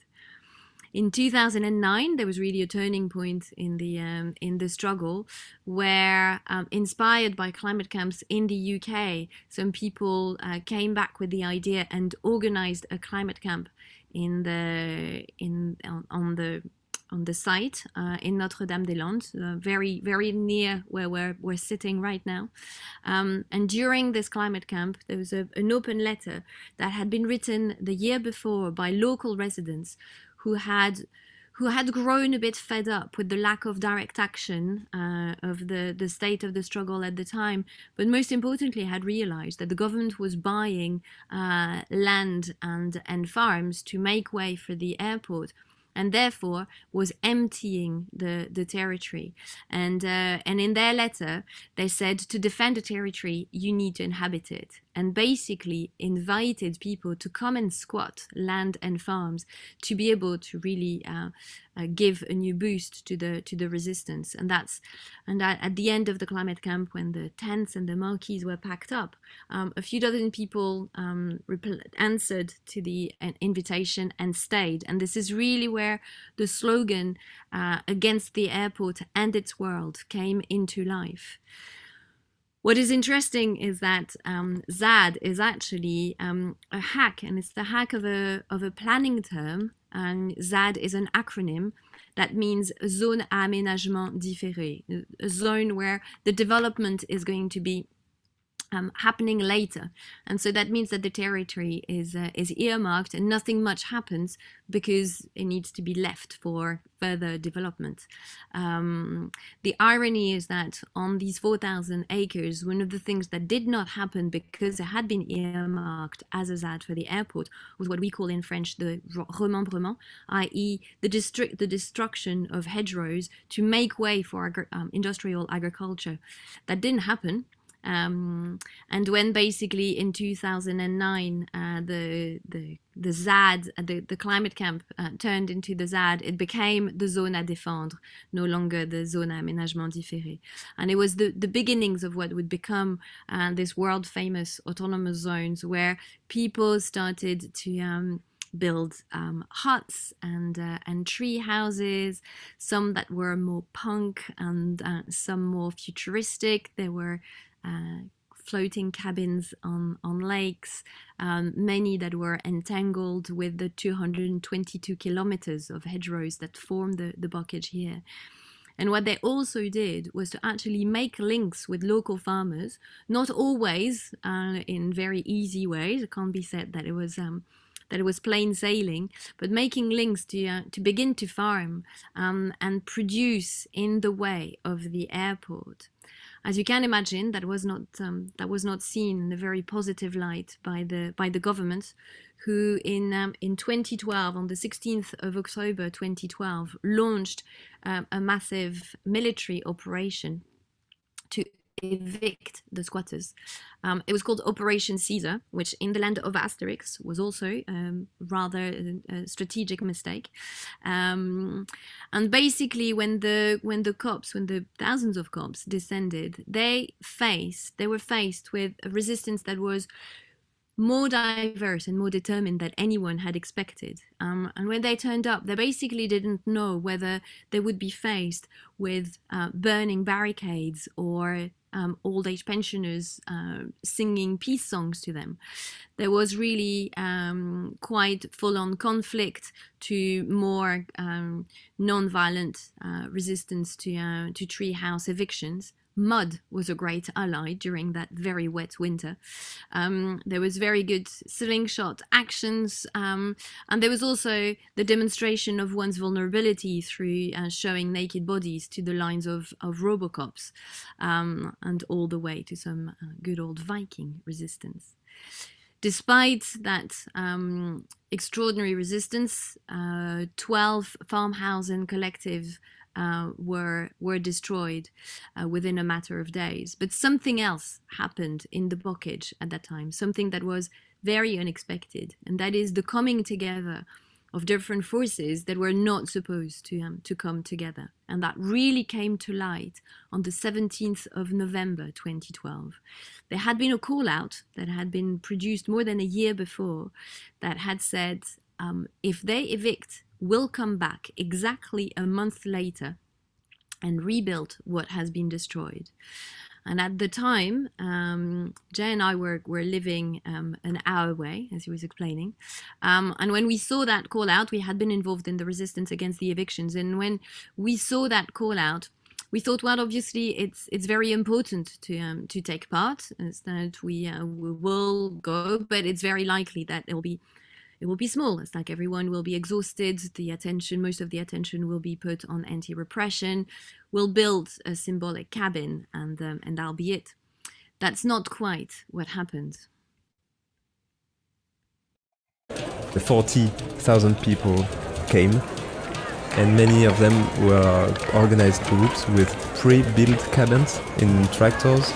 in 2009 there was really a turning point in the um, in the struggle where um, inspired by climate camps in the UK some people uh, came back with the idea and organized a climate camp in the in on, the on the site uh, in Notre Dame des Landes, uh, very very near where we're, we're sitting right now. Um, and during this climate camp, there was a, an open letter that had been written the year before by local residents who had who had grown a bit fed up with the lack of direct action uh, of the, the state of the struggle at the time, but most importantly had realized that the government was buying uh, land and, and farms to make way for the airport and therefore was emptying the, the territory. And, uh, and in their letter, they said to defend the territory, you need to inhabit it and basically invited people to come and squat land and farms to be able to really uh, uh, give a new boost to the to the resistance. And that's and at the end of the climate camp, when the tents and the marquees were packed up, um, a few dozen people um, answered to the uh, invitation and stayed. And this is really where the slogan uh, against the airport and its world came into life. What is interesting is that um, ZAD is actually um, a hack, and it's the hack of a, of a planning term. And ZAD is an acronym that means Zone Aménagement Différé, a zone where the development is going to be um, happening later, and so that means that the territory is uh, is earmarked, and nothing much happens because it needs to be left for further development. Um, the irony is that on these 4,000 acres, one of the things that did not happen because it had been earmarked as a ZAD for the airport was what we call in French the remembrement, i.e., the district the destruction of hedgerows to make way for agri- um, industrial agriculture. That didn't happen um, and when basically in 2009 uh, the the the ZAD, uh, the, the climate camp uh, turned into the ZAD, it became the zone à défendre, no longer the zone à aménagement différé. And it was the, the beginnings of what would become uh, this world famous autonomous zones where people started to um, build um, huts and uh, and tree houses, some that were more punk and uh, some more futuristic. There were floating cabins on, on lakes, um, many that were entangled with the 222 kilometers of hedgerows that form the, the bocage here. And what they also did was to actually make links with local farmers, not always uh, in very easy ways. It can't be said that it was um, that it was plain sailing, but making links to uh, to begin to farm um, and produce in the way of the airport as you can imagine, that was not um, that was not seen in a very positive light by the by the government, who in um, in 2012, on the 16th of October 2012, launched um, a massive military operation to evict the squatters. Um, it was called Operation Caesar, which in the land of Asterix was also um, rather a, a, strategic mistake. Um, and basically, when the when the cops, when the thousands of cops descended, they faced they were faced with a resistance that was more diverse and more determined than anyone had expected. Um, and when they turned up, they basically didn't know whether they would be faced with uh, burning barricades or um, old age pensioners uh, singing peace songs to them. There was really um, quite full on conflict to more um, non violent uh, resistance to, uh, to treehouse evictions mud was a great ally during that very wet winter. Um, there was very good slingshot actions, um, and there was also the demonstration of one's vulnerability through uh, showing naked bodies to the lines of, of Robocops, um, and all the way to some uh, good old Viking resistance. Despite that um, extraordinary resistance, uh, 12 farmhouse and collectives uh, were were destroyed uh, within a matter of days. But something else happened in the bocage at that time, something that was very unexpected, and that is the coming together of different forces that were not supposed to um, to come together, and that really came to light on the 17th of November 2012. There had been a call out that had been produced more than a year before that had said um, if they evict will come back exactly a month later and rebuild what has been destroyed. And at the time, um, Jay and I were, were living um, an hour away, as he was explaining. Um, and when we saw that call out, we had been involved in the resistance against the evictions. And when we saw that call out, we thought, well, obviously, it's it's very important to um, to take part, that we, uh, we will go, but it's very likely that it will be it will be small. It's like everyone will be exhausted. The attention, most of the attention will be put on anti-repression. We'll build a symbolic cabin, and um, and that'll be it. That's not quite what happened. The 40,000 people came, and many of them were organized groups with pre-built cabins in tractors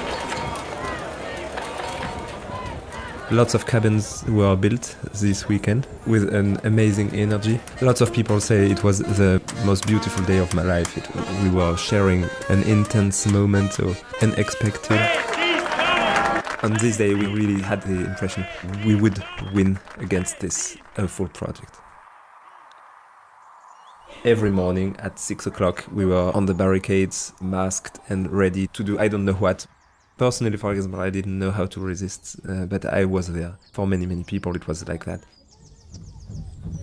Lots of cabins were built this weekend with an amazing energy. Lots of people say it was the most beautiful day of my life. It, we were sharing an intense moment of unexpected. On this day, we really had the impression we would win against this awful project. Every morning at six o'clock, we were on the barricades, masked and ready to do I don't know what personally, for example, I didn't know how to resist, uh, but I was there. For many, many people, it was like that.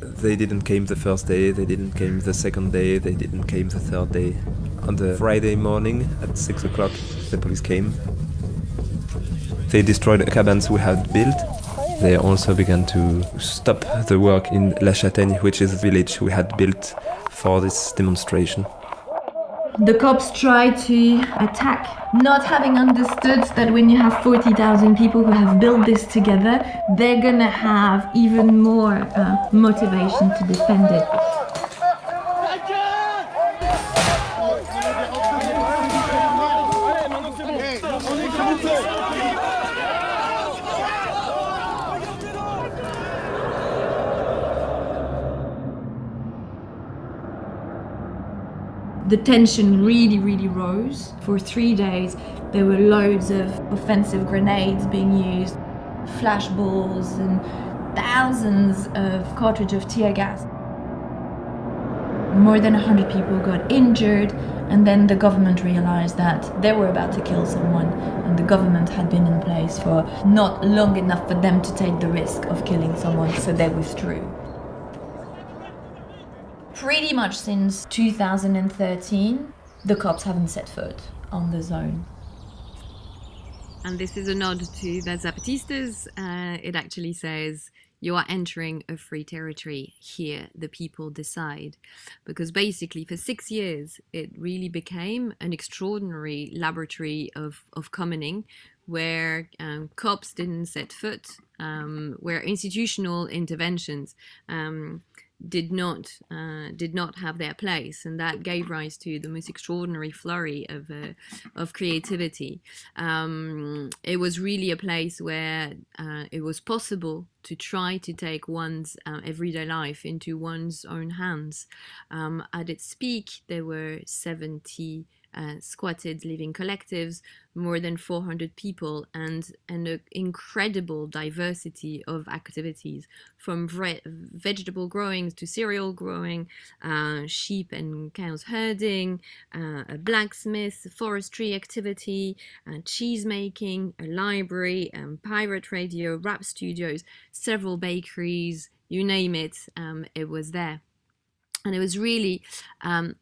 They didn't came the first day, they didn't came the second day, they didn't came the third day. On the Friday morning at 6 o'clock, the police came. They destroyed the cabins we had built. They also began to stop the work in La Châtaigne, which is a village we had built for this demonstration. The cops try to attack, not having understood that when you have 40,000 people who have built this together, they're gonna have even more uh, motivation to defend it. The tension really, really rose. For three days, there were loads of offensive grenades being used, flashballs, and thousands of cartridges of tear gas. More than 100 people got injured, and then the government realized that they were about to kill someone, and the government had been in place for not long enough for them to take the risk of killing someone, so they withdrew pretty much since 2013, the cops haven't set foot on the zone. And this is a nod to the Zapatistas. Uh, it actually says, you are entering a free territory here the people decide because basically for six years it really became an extraordinary laboratory of, of commoning where um, cops didn't set foot um, where institutional interventions um, did not uh, did not have their place, and that gave rise to the most extraordinary flurry of uh, of creativity. Um, it was really a place where uh, it was possible to try to take one's uh, everyday life into one's own hands. Um, at its peak, there were seventy uh, squatted living collectives, more than 400 people, and an incredible diversity of activities from vegetable growing to cereal growing, uh, sheep and cows herding, uh, a blacksmith, forestry activity, uh, cheese making, a library, um, pirate radio, rap studios, several bakeries, you name it, um, it was there. And it was really um,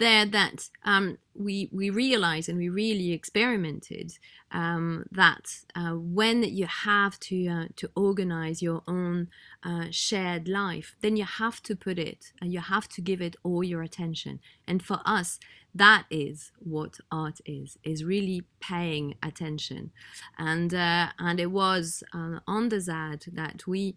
there that um, we we realized and we really experimented um, that uh, when you have to uh, to organize your own uh, shared life, then you have to put it and you have to give it all your attention. And for us, that is what art is: is really paying attention. And uh, and it was uh, on the ZAD that we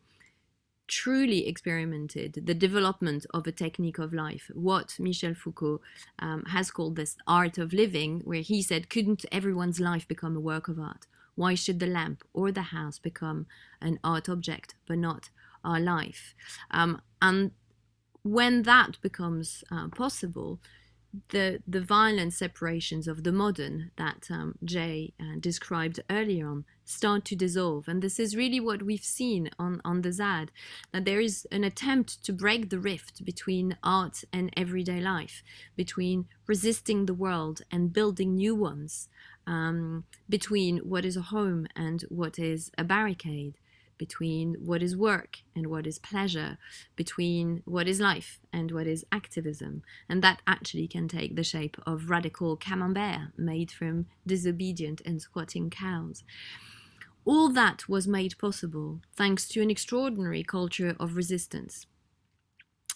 truly experimented the development of a technique of life, what Michel Foucault um, has called this art of living, where he said, couldn't everyone's life become a work of art? Why should the lamp or the house become an art object, but not our life? Um, and when that becomes uh, possible, the the violent separations of the modern that um, Jay uh, described earlier on start to dissolve, and this is really what we've seen on on the ZAD that there is an attempt to break the rift between art and everyday life, between resisting the world and building new ones, um, between what is a home and what is a barricade between what is work and what is pleasure, between what is life and what is activism. And that actually can take the shape of radical camembert made from disobedient and squatting cows. All that was made possible thanks to an extraordinary culture of resistance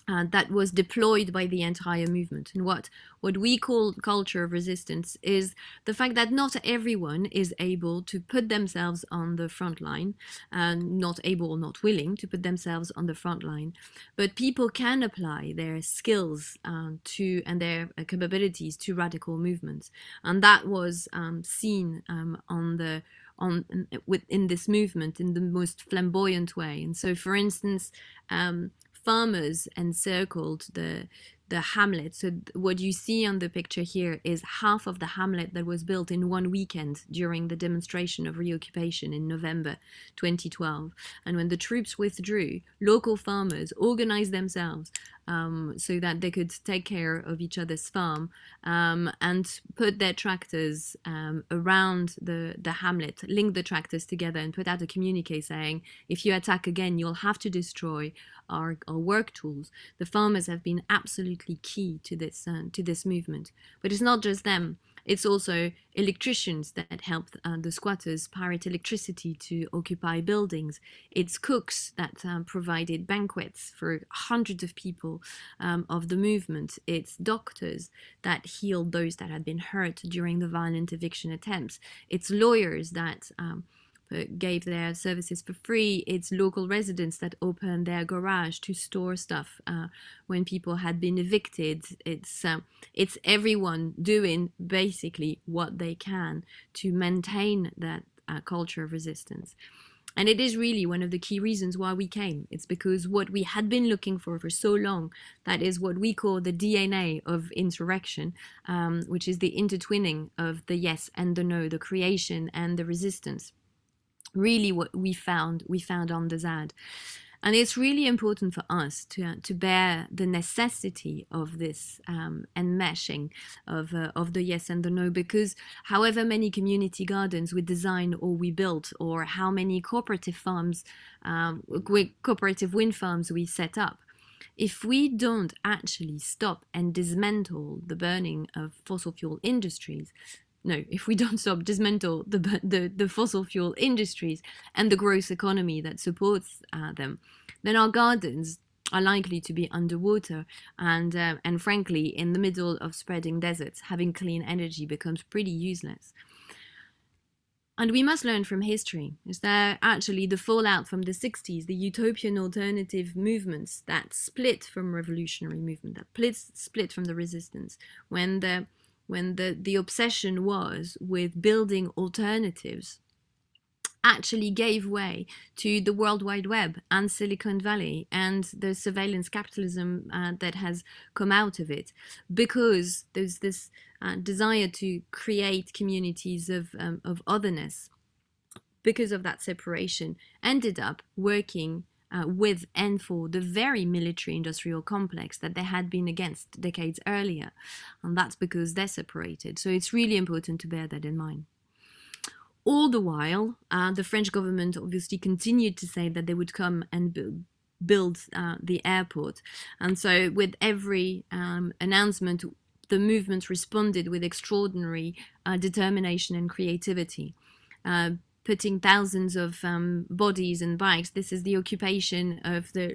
uh, that was deployed by the entire movement. And what, what we call culture of resistance is the fact that not everyone is able to put themselves on the front line, and not able not willing to put themselves on the front line, but people can apply their skills uh, to and their uh, capabilities to radical movements. And that was um, seen um, on the on within this movement in the most flamboyant way. And so, for instance, um, farmers encircled the the hamlet. So what you see on the picture here is half of the hamlet that was built in one weekend during the demonstration of reoccupation in November 2012. And when the troops withdrew, local farmers organized themselves um, so that they could take care of each other's farm um, and put their tractors um, around the, the hamlet, link the tractors together and put out a communique saying, if you attack again, you'll have to destroy our, our work tools. The farmers have been absolutely key to this, uh, to this movement. But it's not just them It's also electricians that help uh, the squatters pirate electricity to occupy buildings. It's cooks that um, provided banquets for hundreds of people um, of the movement. It's doctors that healed those that had been hurt during the violent eviction attempts. It's lawyers that um, gave their services for free. It's local residents that opened their garage to store stuff uh, when people had been evicted. It's um, it's everyone doing basically what they can to maintain that uh, culture of resistance. And it is really one of the key reasons why we came. It's because what we had been looking for for so long, that is what we call the DNA of insurrection, um, which is the intertwining of the yes and the no, the creation and the resistance really what we found we found on the ZAD. And it's really important for us to, uh, to bear the necessity of this um, enmeshing of, uh, of the yes and the no, because however many community gardens we design or we build, or how many cooperative farms, um, cooperative wind farms we set up, if we don't actually stop and dismantle the burning of fossil fuel industries, no, if we don't stop dismantle the, the, the fossil fuel industries and the gross economy that supports uh, them, then our gardens are likely to be underwater and uh, and frankly in the middle of spreading deserts having clean energy becomes pretty useless. And we must learn from history. Is that actually the fallout from the 60s the utopian alternative movements that split from revolutionary movement that split, split from the resistance when the when the, the obsession was with building alternatives actually gave way to the World Wide Web and Silicon Valley and the surveillance capitalism uh, that has come out of it, because there's this uh, desire to create communities of, um, of otherness. Because of that separation, ended up working uh, with and for the very military industrial complex that they had been against decades earlier. And that's because they're separated. So it's really important to bear that in mind. All the while, uh, the French government obviously continued to say that they would come and build, build uh, the airport. And so, with every um, announcement, the movement responded with extraordinary uh, determination and creativity. Uh, putting thousands of um, bodies and bikes. This is the occupation of the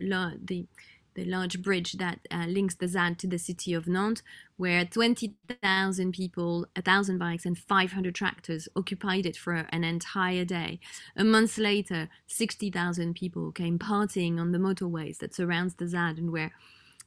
the the large bridge that uh, links the ZAD to the city of Nantes, where 20,000 people, 1,000 bikes, and 500 tractors occupied it for an entire day. A month later, 60,000 people came partying on the motorways that surrounds the ZAD and where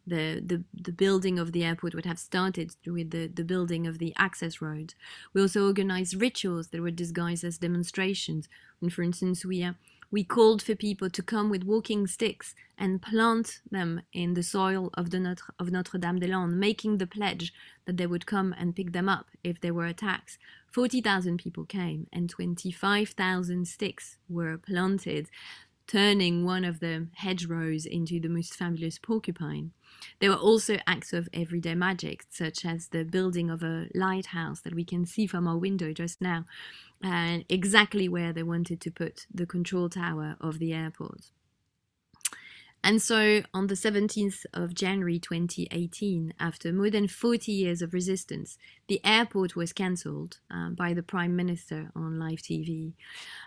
the, the, the building of the airport would have started with the, the building of the access road. We also organized rituals that were disguised as demonstrations. And for instance, we, uh, we called for people to come with walking sticks and plant them in the soil of, the Notre, of Notre Dame des Landes, making the pledge that they would come and pick them up if there were attacks. 40,000 people came and 25,000 sticks were planted turning one of the hedgerows into the most fabulous porcupine. There were also acts of everyday magic, such as the building of a lighthouse that we can see from our window just now, and exactly where they wanted to put the control tower of the airport. And so on the 17th of January 2018, after more than 40 years of resistance, the airport was cancelled uh, by the Prime Minister on live TV.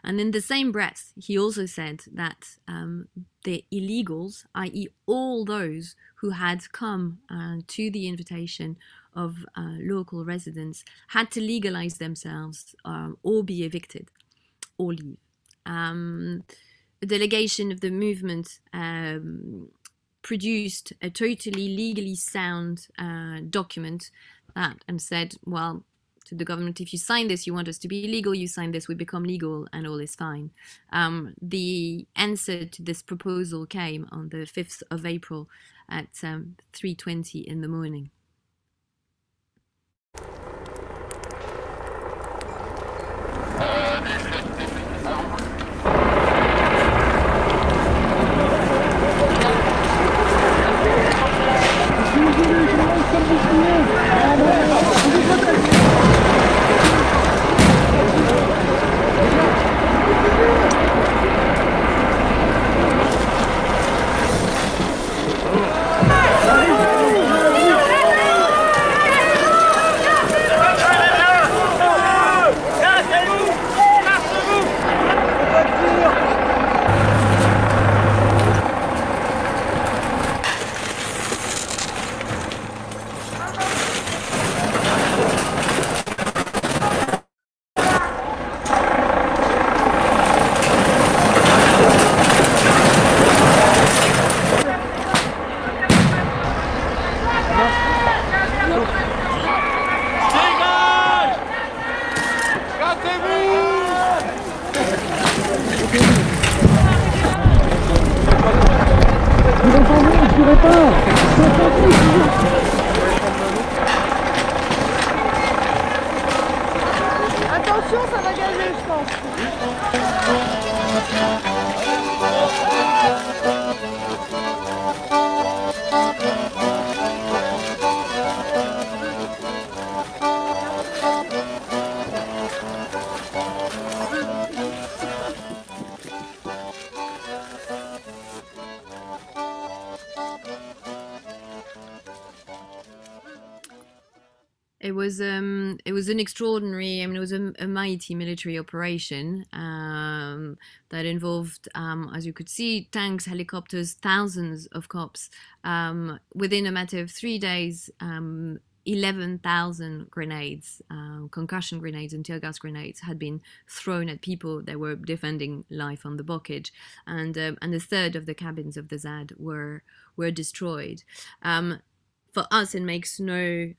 And in the same breath, he also said that um, the illegals, i.e., all those who had come uh, to the invitation of uh, local residents, had to legalize themselves um, or be evicted or leave. Um, a delegation of the movement um, produced a totally legally sound uh, document that and said, well, to the government, if you sign this, you want us to be legal, you sign this, we become legal, and all is fine. Um, the answer to this proposal came on the 5th of April at um, 3.20 in the morning. estamos os was an extraordinary. I mean, it was a, a mighty military operation um, that involved, um, as you could see, tanks, helicopters, thousands of cops. Um, within a matter of three days, um, eleven thousand grenades, uh, concussion grenades, and tear gas grenades had been thrown at people that were defending life on the Bocage, and um, and a third of the cabins of the ZAD were were destroyed. for us, it makes no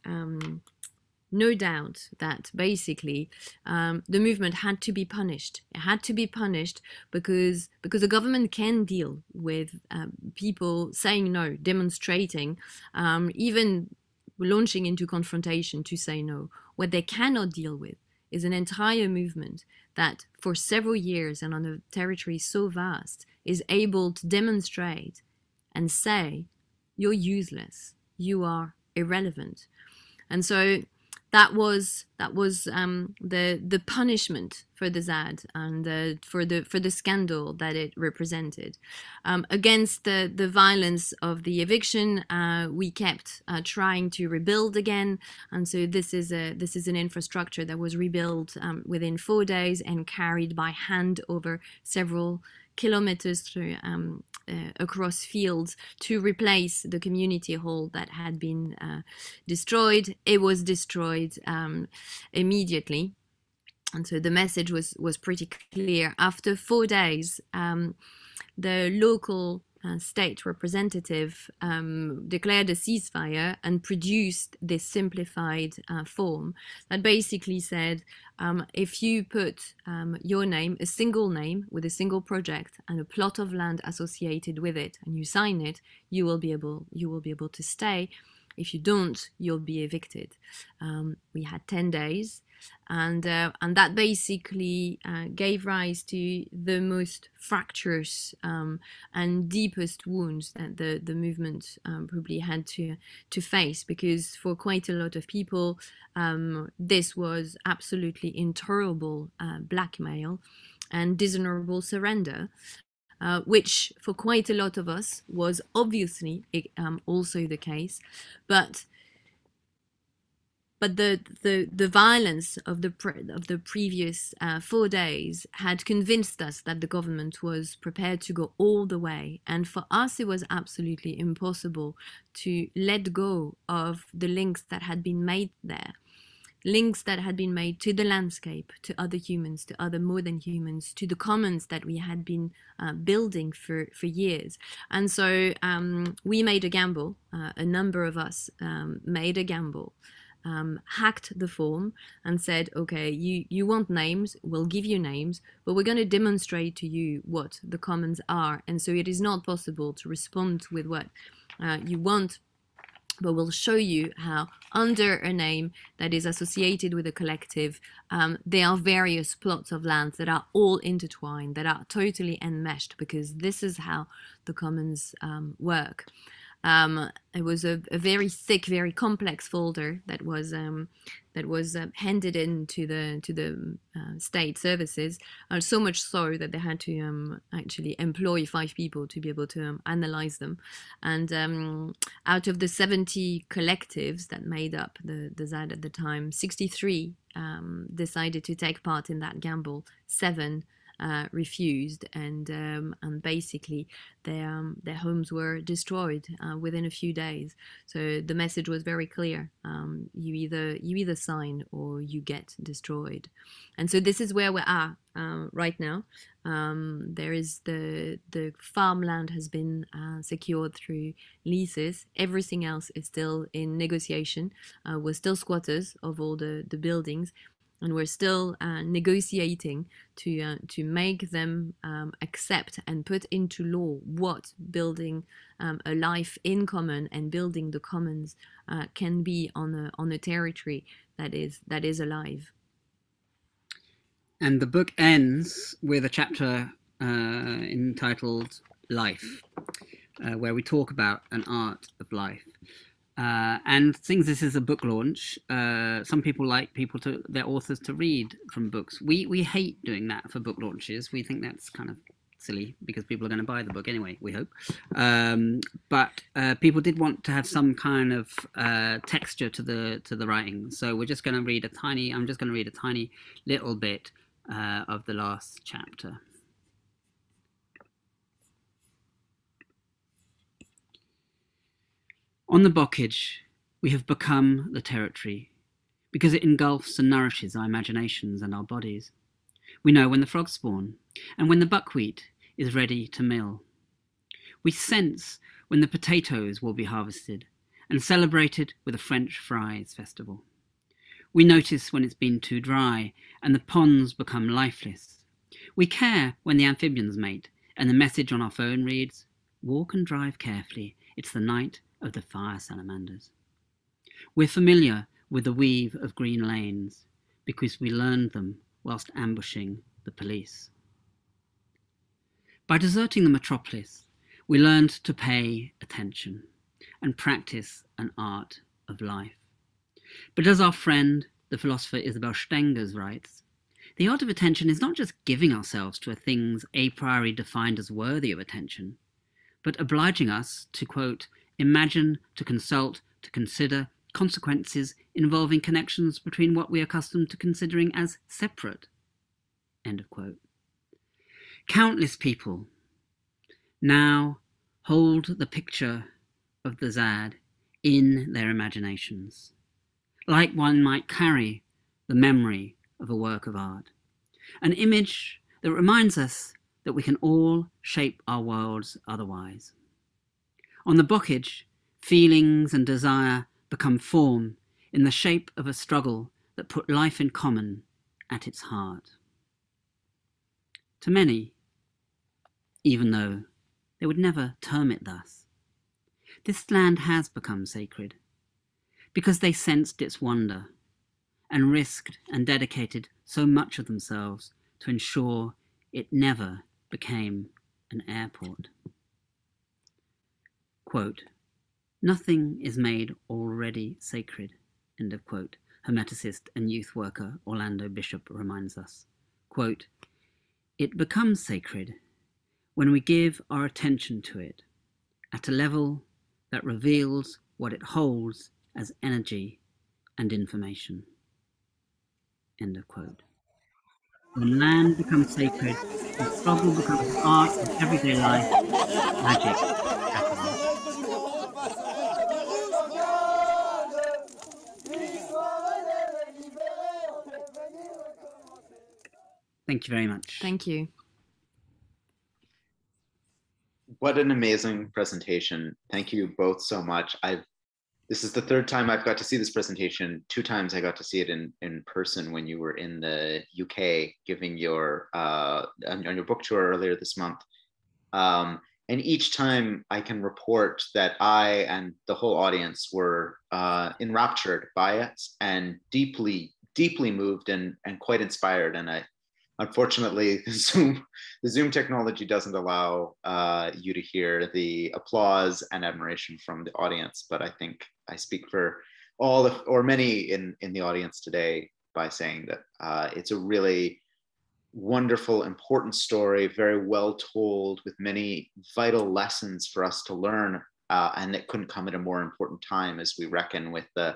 no doubt that basically um, the movement had to be punished. It had to be punished because because the government can deal with um, people saying no, demonstrating, um, even launching into confrontation to say no. What they cannot deal with is an entire movement that, for several years and on a territory so vast, is able to demonstrate and say, "You're useless. You are irrelevant." And so that was that was um, the the punishment for the ZAD and uh, for the for the scandal that it represented. Um, against the the violence of the eviction, uh, we kept uh, trying to rebuild again, and so this is a this is an infrastructure that was rebuilt um, within four days and carried by hand over several kilometers through um, uh, across fields to replace the community hall that had been uh, destroyed. It was destroyed um, immediately. And so the message was, was pretty clear. After four days, um, the local uh, state representative um, declared a ceasefire and produced this simplified uh, form that basically said um, if you put um, your name, a single name with a single project and a plot of land associated with it, and you sign it, you will be able you will be able to stay. If you don't, you'll be evicted. Um, we had ten days and uh, and that basically uh, gave rise to the most fractious um, and deepest wounds that the the movement um, probably had to to face because for quite a lot of people um, this was absolutely intolerable uh, blackmail and dishonorable surrender uh, which for quite a lot of us was obviously um, also the case. But but the the the violence of the of the previous uh, four days had convinced us that the government was prepared to go all the way, and for us it was absolutely impossible to let go of the links that had been made there, links that had been made to the landscape, to other humans, to other more than humans, to the commons that we had been uh, building for for years, and so um, we made a gamble. Uh, a number of us um, made a gamble um, hacked the form and said, okay, you, you want names, we'll give you names, but we're going to demonstrate to you what the commons are. And so it is not possible to respond with what uh, you want, but we'll show you how under a name that is associated with a collective, um, there are various plots of lands that are all intertwined, that are totally enmeshed, because this is how the commons um, work. Um, it was a, a, very thick, very complex folder that was um, that was uh, handed in to the to the uh, state services. Uh, so much so that they had to um, actually employ five people to be able to um, analyze them. And um, out of the 70 collectives that made up the the ZAD at the time, 63 um, decided to take part in that gamble. Seven uh, refused, and um, and basically their um, their homes were destroyed uh, within a few days. So the message was very clear: um, you either you either sign or you get destroyed. And so this is where we are uh, right now. Um, there is the the farmland has been uh, secured through leases. Everything else is still in negotiation. Uh, we're still squatters of all the the buildings and we're still uh, negotiating to uh, to make them um, accept and put into law what building um, a life in common and building the commons uh, can be on a on a territory that is that is alive. And the book ends with a chapter uh, entitled "Life," uh, where we talk about an art of life. Uh, and things this is a book launch. Uh, some people like people to their authors to read from books. We we hate doing that for book launches. We think that's kind of silly because people are going to buy the book anyway. We hope, um, but uh, people did want to have some kind of uh, texture to the to the writing. So we're just going to read a tiny. I'm just going to read a tiny little bit uh, of the last chapter. On the Bocage, we have become the territory because it engulfs and nourishes our imaginations and our bodies. We know when the frogs spawn and when the buckwheat is ready to mill. We sense when the potatoes will be harvested and celebrated with a French fries festival. We notice when it's been too dry and the ponds become lifeless. We care when the amphibians mate and the message on our phone reads, Walk and drive carefully, it's the night of the fire salamanders. We're familiar with the weave of green lanes because we learned them whilst ambushing the police. By deserting the metropolis, we learned to pay attention and practice an art of life. But as our friend, the philosopher Isabelle Stengers writes, the art of attention is not just giving ourselves to things a priori defined as worthy of attention, but obliging us to, quote, imagine, to consult, to consider consequences involving connections between what we are accustomed to considering as separate. End of quote. Countless people now hold the picture of the Zad in their imaginations, like one might carry the memory of a work of art, an image that reminds us that we can all shape our worlds otherwise. On the Bocage, feelings and desire become form in the shape of a struggle that put life in common at its heart. To many, even though they would never term it thus, this land has become sacred because they sensed its wonder and risked and dedicated so much of themselves to ensure it never became an airport. Quote, Nothing is made already sacred, end of quote. Hermeticist and youth worker Orlando Bishop reminds us. Quote, it becomes sacred when we give our attention to it at a level that reveals what it holds as energy and information. End of quote. When land becomes sacred, the struggle becomes art of everyday life, magic, Thank you very much. Thank you. What an amazing presentation. Thank you both so much. I've this is the third time I've got to see this presentation. Two times I got to see it in, in person when you were in the UK giving your uh, on, your book tour earlier this month. Um, and each time I can report that I and the whole audience were uh, enraptured by it and deeply, deeply moved and, and quite inspired. And I, unfortunately, Zoom, the Zoom technology doesn't allow uh, you to hear the applause and admiration from the audience. But I think I speak for all of, or many in, in the audience today by saying that uh, it's a really wonderful, important story, very well told, with many vital lessons for us to learn. Uh, and it couldn't come at a more important time as we reckon with the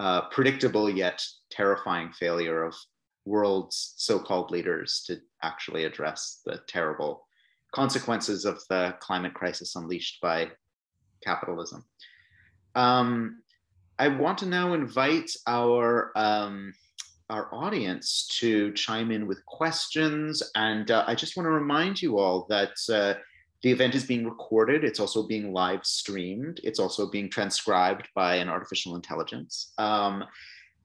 uh, predictable yet terrifying failure of world's so-called leaders to actually address the terrible consequences of the climate crisis unleashed by capitalism. Um, I want to now invite our um, our audience to chime in with questions, and uh, I just want to remind you all that uh, the event is being recorded. It's also being live streamed. It's also being transcribed by an artificial intelligence. Um,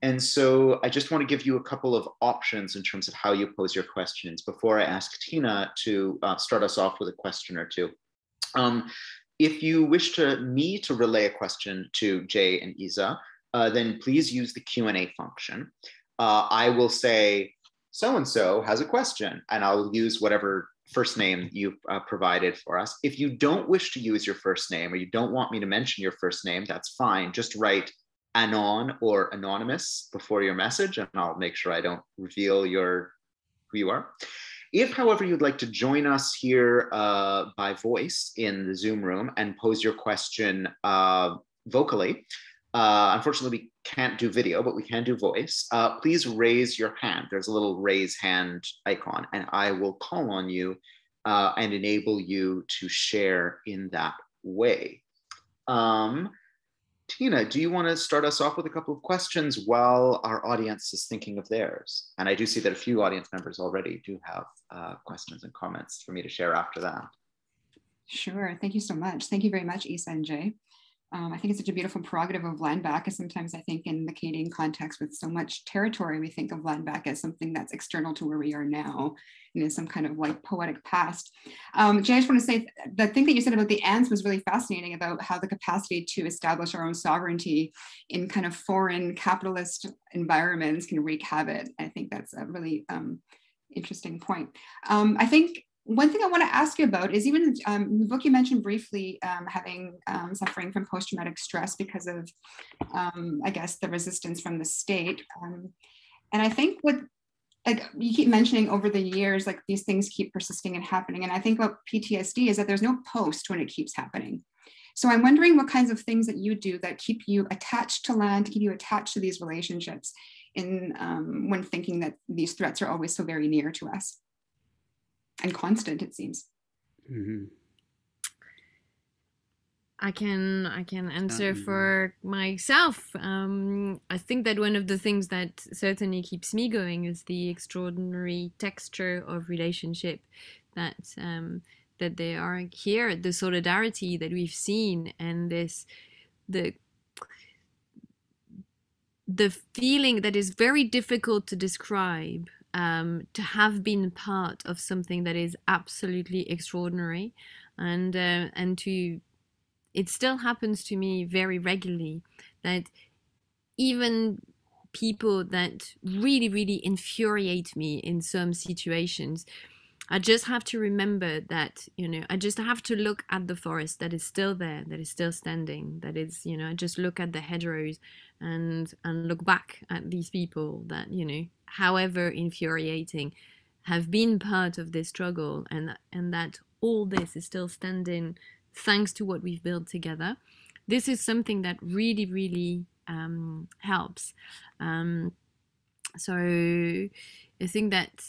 and so I just want to give you a couple of options in terms of how you pose your questions before I ask Tina to uh, start us off with a question or two. Um, if you wish to me to relay a question to Jay and Isa, uh, then please use the Q&A function. Uh, I will say, so-and-so has a question, and I'll use whatever first name you uh, provided for us. If you don't wish to use your first name or you don't want me to mention your first name, that's fine. Just write anon or anonymous before your message, and I'll make sure I don't reveal your who you are. If, however, you'd like to join us here uh, by voice in the Zoom room and pose your question uh, vocally, uh, unfortunately, we can't do video, but we can do voice. Uh, please raise your hand. There's a little raise hand icon, and I will call on you uh, and enable you to share in that way. Um, Tina, do you want to start us off with a couple of questions while our audience is thinking of theirs? And I do see that a few audience members already do have uh, questions and comments for me to share after that. Sure. Thank you so much. Thank you very much, Isa and Jay. Um, I think it's such a beautiful prerogative of land back. As sometimes I think in the Canadian context, with so much territory, we think of land back as something that's external to where we are now, and is some kind of like poetic past. Um, Jay, I just want to say the thing that you said about the ants was really fascinating about how the capacity to establish our own sovereignty in kind of foreign capitalist environments can wreak havoc. I think that's a really um, interesting point. Um, I think one thing I want to ask you about is even um, the book you mentioned briefly um, having um, suffering from post traumatic stress because of, um, I guess, the resistance from the state. Um, and I think what like you keep mentioning over the years, like these things keep persisting and happening. And I think what PTSD is that there's no post when it keeps happening. So I'm wondering what kinds of things that you do that keep you attached to land, keep you attached to these relationships in um, when thinking that these threats are always so very near to us and constant it seems mm-hmm. I can I can answer for myself. Um, I think that one of the things that certainly keeps me going is the extraordinary texture of relationship that um, that they are here, the solidarity that we've seen, and this the the feeling that is very difficult to describe um, to have been part of something that is absolutely extraordinary. And uh, and to it still happens to me very regularly that even people that really really infuriate me in some situations I just have to remember that, you know, I just have to look at the forest that is still there, that is still standing, that is, you know, I just look at the hedgerows and and look back at these people that, you know, however infuriating, have been part of this struggle and and that all this is still standing thanks to what we've built together. This is something that really, really um, helps. Um, so I think that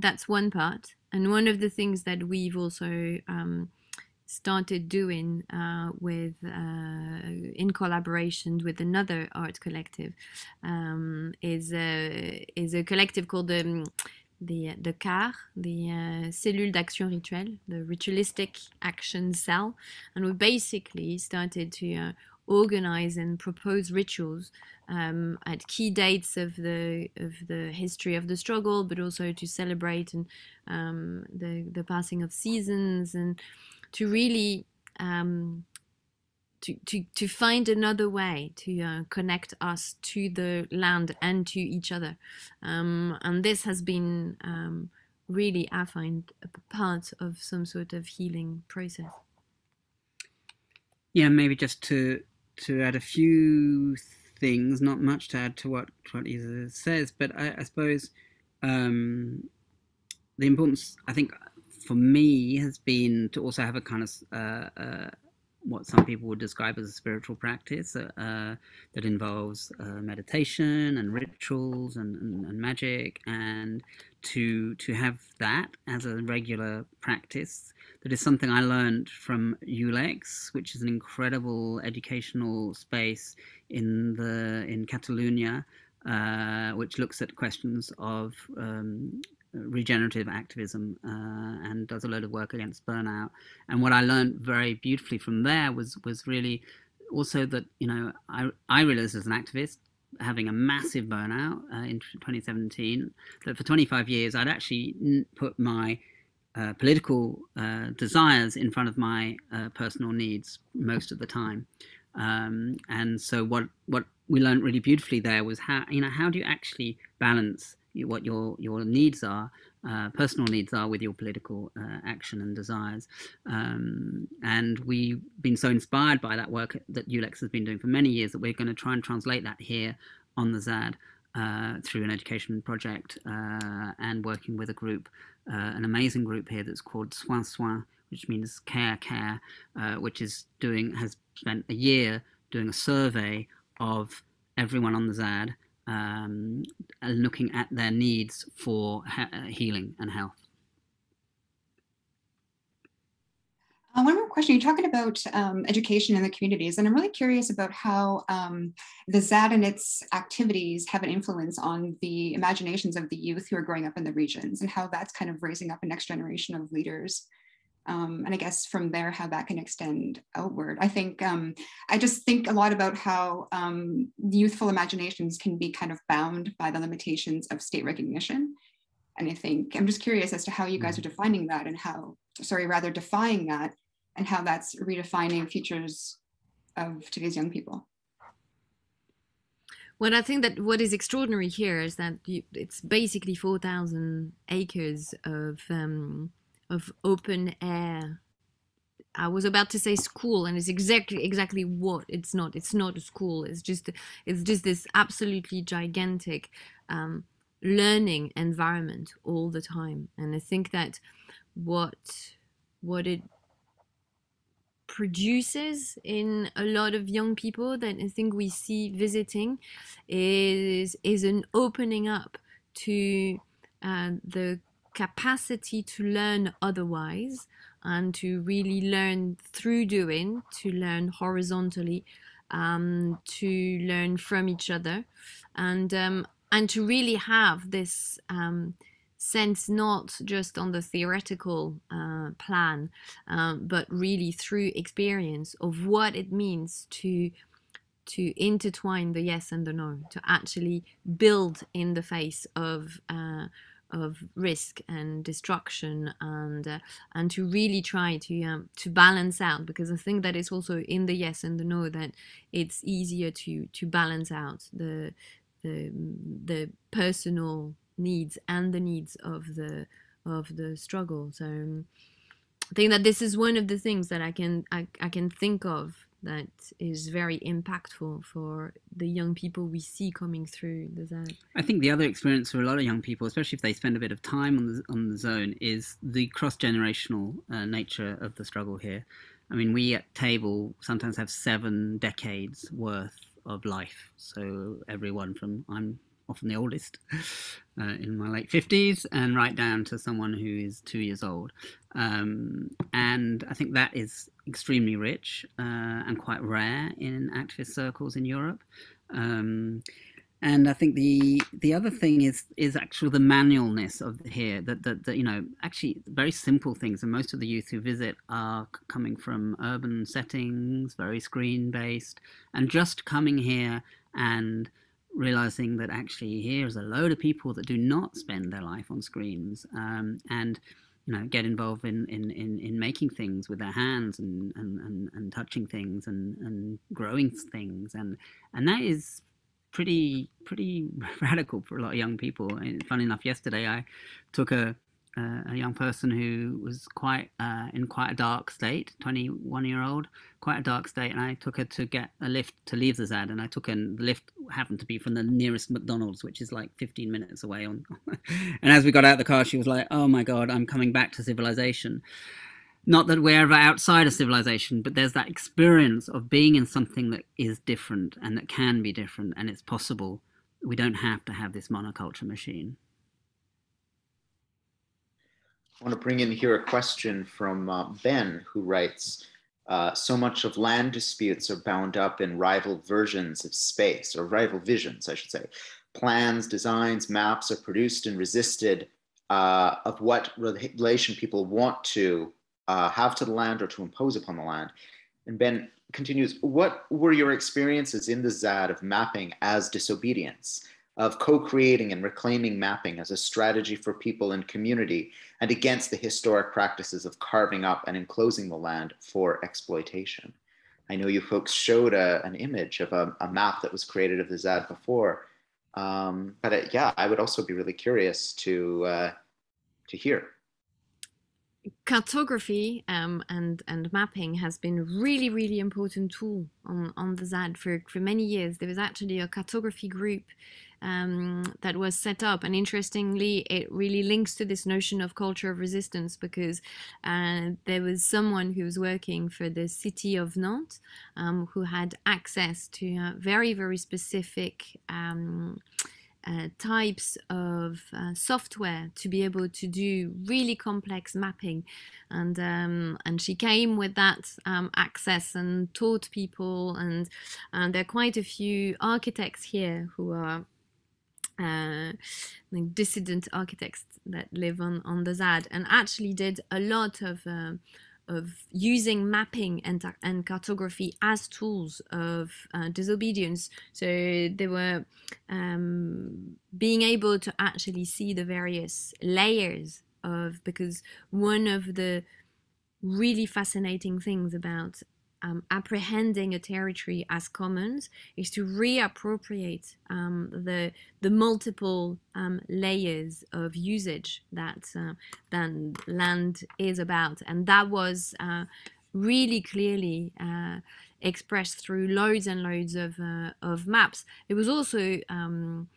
that's one part. And one of the things that we've also um, started doing uh, with uh, in collaboration with another art collective um, is a, is a collective called the um, the the CAR, the uh, Cellule d'Action Rituelle, the ritualistic action cell, and we basically started to uh, organize and propose rituals um, at key dates of the of the history of the struggle, but also to celebrate and um, the the passing of seasons and to really um, to, to, to find another way to uh, connect us to the land and to each other. Um, and this has been um, really, I find, a part of some sort of healing process. Yeah, maybe just to to add a few things, not much to add to what what Isa says, but I, I suppose um, the importance, I think, for me has been to also have a kind of uh, uh, what some people would describe as a spiritual practice uh, that involves uh, meditation and rituals and, and, and, magic, and to to have that as a regular practice that is something I learned from ULEX, which is an incredible educational space in the in Catalonia, uh, which looks at questions of um, regenerative activism uh, and does a lot of work against burnout. And what I learned very beautifully from there was was really also that you know I I realized as an activist having a massive burnout uh, in 2017 that for 25 years I'd actually put my uh, political uh, desires in front of my uh, personal needs most of the time. Um, and so what what we learned really beautifully there was how you know how do you actually balance what your your needs are, uh, personal needs are, with your political uh, action and desires. Um, and we've been so inspired by that work that ULEX has been doing for many years that we're going to try and translate that here on the ZAD. through an education project and working with a group, uh, an amazing group here that's called Soin Soin, which means care care, uh, which is doing has spent a year doing a survey of everyone on the ZAD, um, looking at their needs for healing and health. Uh, one more question. You're talking about um, education in the communities, and I'm really curious about how um, the ZAD and its activities have an influence on the imaginations of the youth who are growing up in the regions, and how that's kind of raising up a next generation of leaders. Um, and I guess from there, how that can extend outward. I think um, I just think a lot about how um, youthful imaginations can be kind of bound by the limitations of state recognition. And I think I'm just curious as to how you guys are mm-hmm. defining that and how, sorry, rather defying that and how that's redefining futures of today's young people. Well, I think that what is extraordinary here is that you, it's basically 4,000 acres of um, of open air. I was about to say school, and it's exactly exactly what it's not. It's not a school. It's just it's just this absolutely gigantic um, learning environment all the time. And I think that what what it produces in a lot of young people that I think we see visiting is is an opening up to uh, the capacity to learn otherwise and to really learn through doing, to learn horizontally, um, to learn from each other, and um, and to really have this um, sense not just on the theoretical uh, plan, um, but really through experience of what it means to to intertwine the yes and the no, to actually build in the face of uh, of risk and destruction, and uh, and to really try to um, to balance out because I think that it's also in the yes and the no that it's easier to to balance out the the the personal needs and the needs of the of the struggle. So um, I think that this is one of the things that I can I, I can think of that is very impactful for the young people we see coming through the zone. I think the other experience for a lot of young people, especially if they spend a bit of time on the on the zone, is the cross generational uh, nature of the struggle here. I mean, we at Table sometimes have seven decades worth of life. So everyone from I'm often the oldest, uh, in my late 50s, and right down to someone who is two years old. Um, and I think that is extremely rich uh, and quite rare in activist circles in Europe. Um, and I think the the other thing is is actually the manualness of here that, that that you know actually very simple things and most of the youth who visit are coming from urban settings very screen based and just coming here and realizing that actually here's a load of people that do not spend their life on screens um, and you know get involved in, in, in, in, making things with their hands and, and, and, and touching things and, and growing things. And and that is pretty pretty radical for a lot of young people. And funny enough yesterday i took a uh, a young person who was quite uh, in quite a dark state, 21 year old, quite a dark state, and I took her to get a lift to leave the ZAD, and I took her, and the lift happened to be from the nearest McDonald's, which is like 15 minutes away. On, and as we got out of the car, she was like, "Oh my God, I'm coming back to civilization." Not that we're ever outside of civilization, but there's that experience of being in something that is different and that can be different, and it's possible. We don't have to have this monoculture machine. I want to bring in here a question from uh, Ben, who writes uh, So much of land disputes are bound up in rival versions of space, or rival visions, I should say. Plans, designs, maps are produced and resisted uh, of what relation people want to uh, have to the land or to impose upon the land. And Ben continues What were your experiences in the ZAD of mapping as disobedience? Of co-creating and reclaiming mapping as a strategy for people and community and against the historic practices of carving up and enclosing the land for exploitation. I know you folks showed a, an image of a, a, map that was created of the ZAD before, um, but it, yeah, I would also be really curious to uh, to hear cartography um, and and mapping has been really really important tool on on the ZAD for for many years. There was actually a cartography group um, that was set up. And interestingly, it really links to this notion of culture of resistance because uh, there was someone who was working for the city of Nantes um, who had access to uh, very, very specific. Um, uh, types of uh, software to be able to do really complex mapping and um, and she came with that um, access and taught people and, and there are quite a few architects here who are uh, like dissident architects that live on on the ZAD and actually did a lot of uh, of using mapping and, and cartography as tools of uh, disobedience. So they were um, being able to actually see the various layers of, because one of the really fascinating things about um, apprehending a territory as commons is to reappropriate um, the the multiple um, layers of usage that uh, then land is about, and that was uh, really clearly uh, expressed through loads and loads of uh, of maps. It was also um,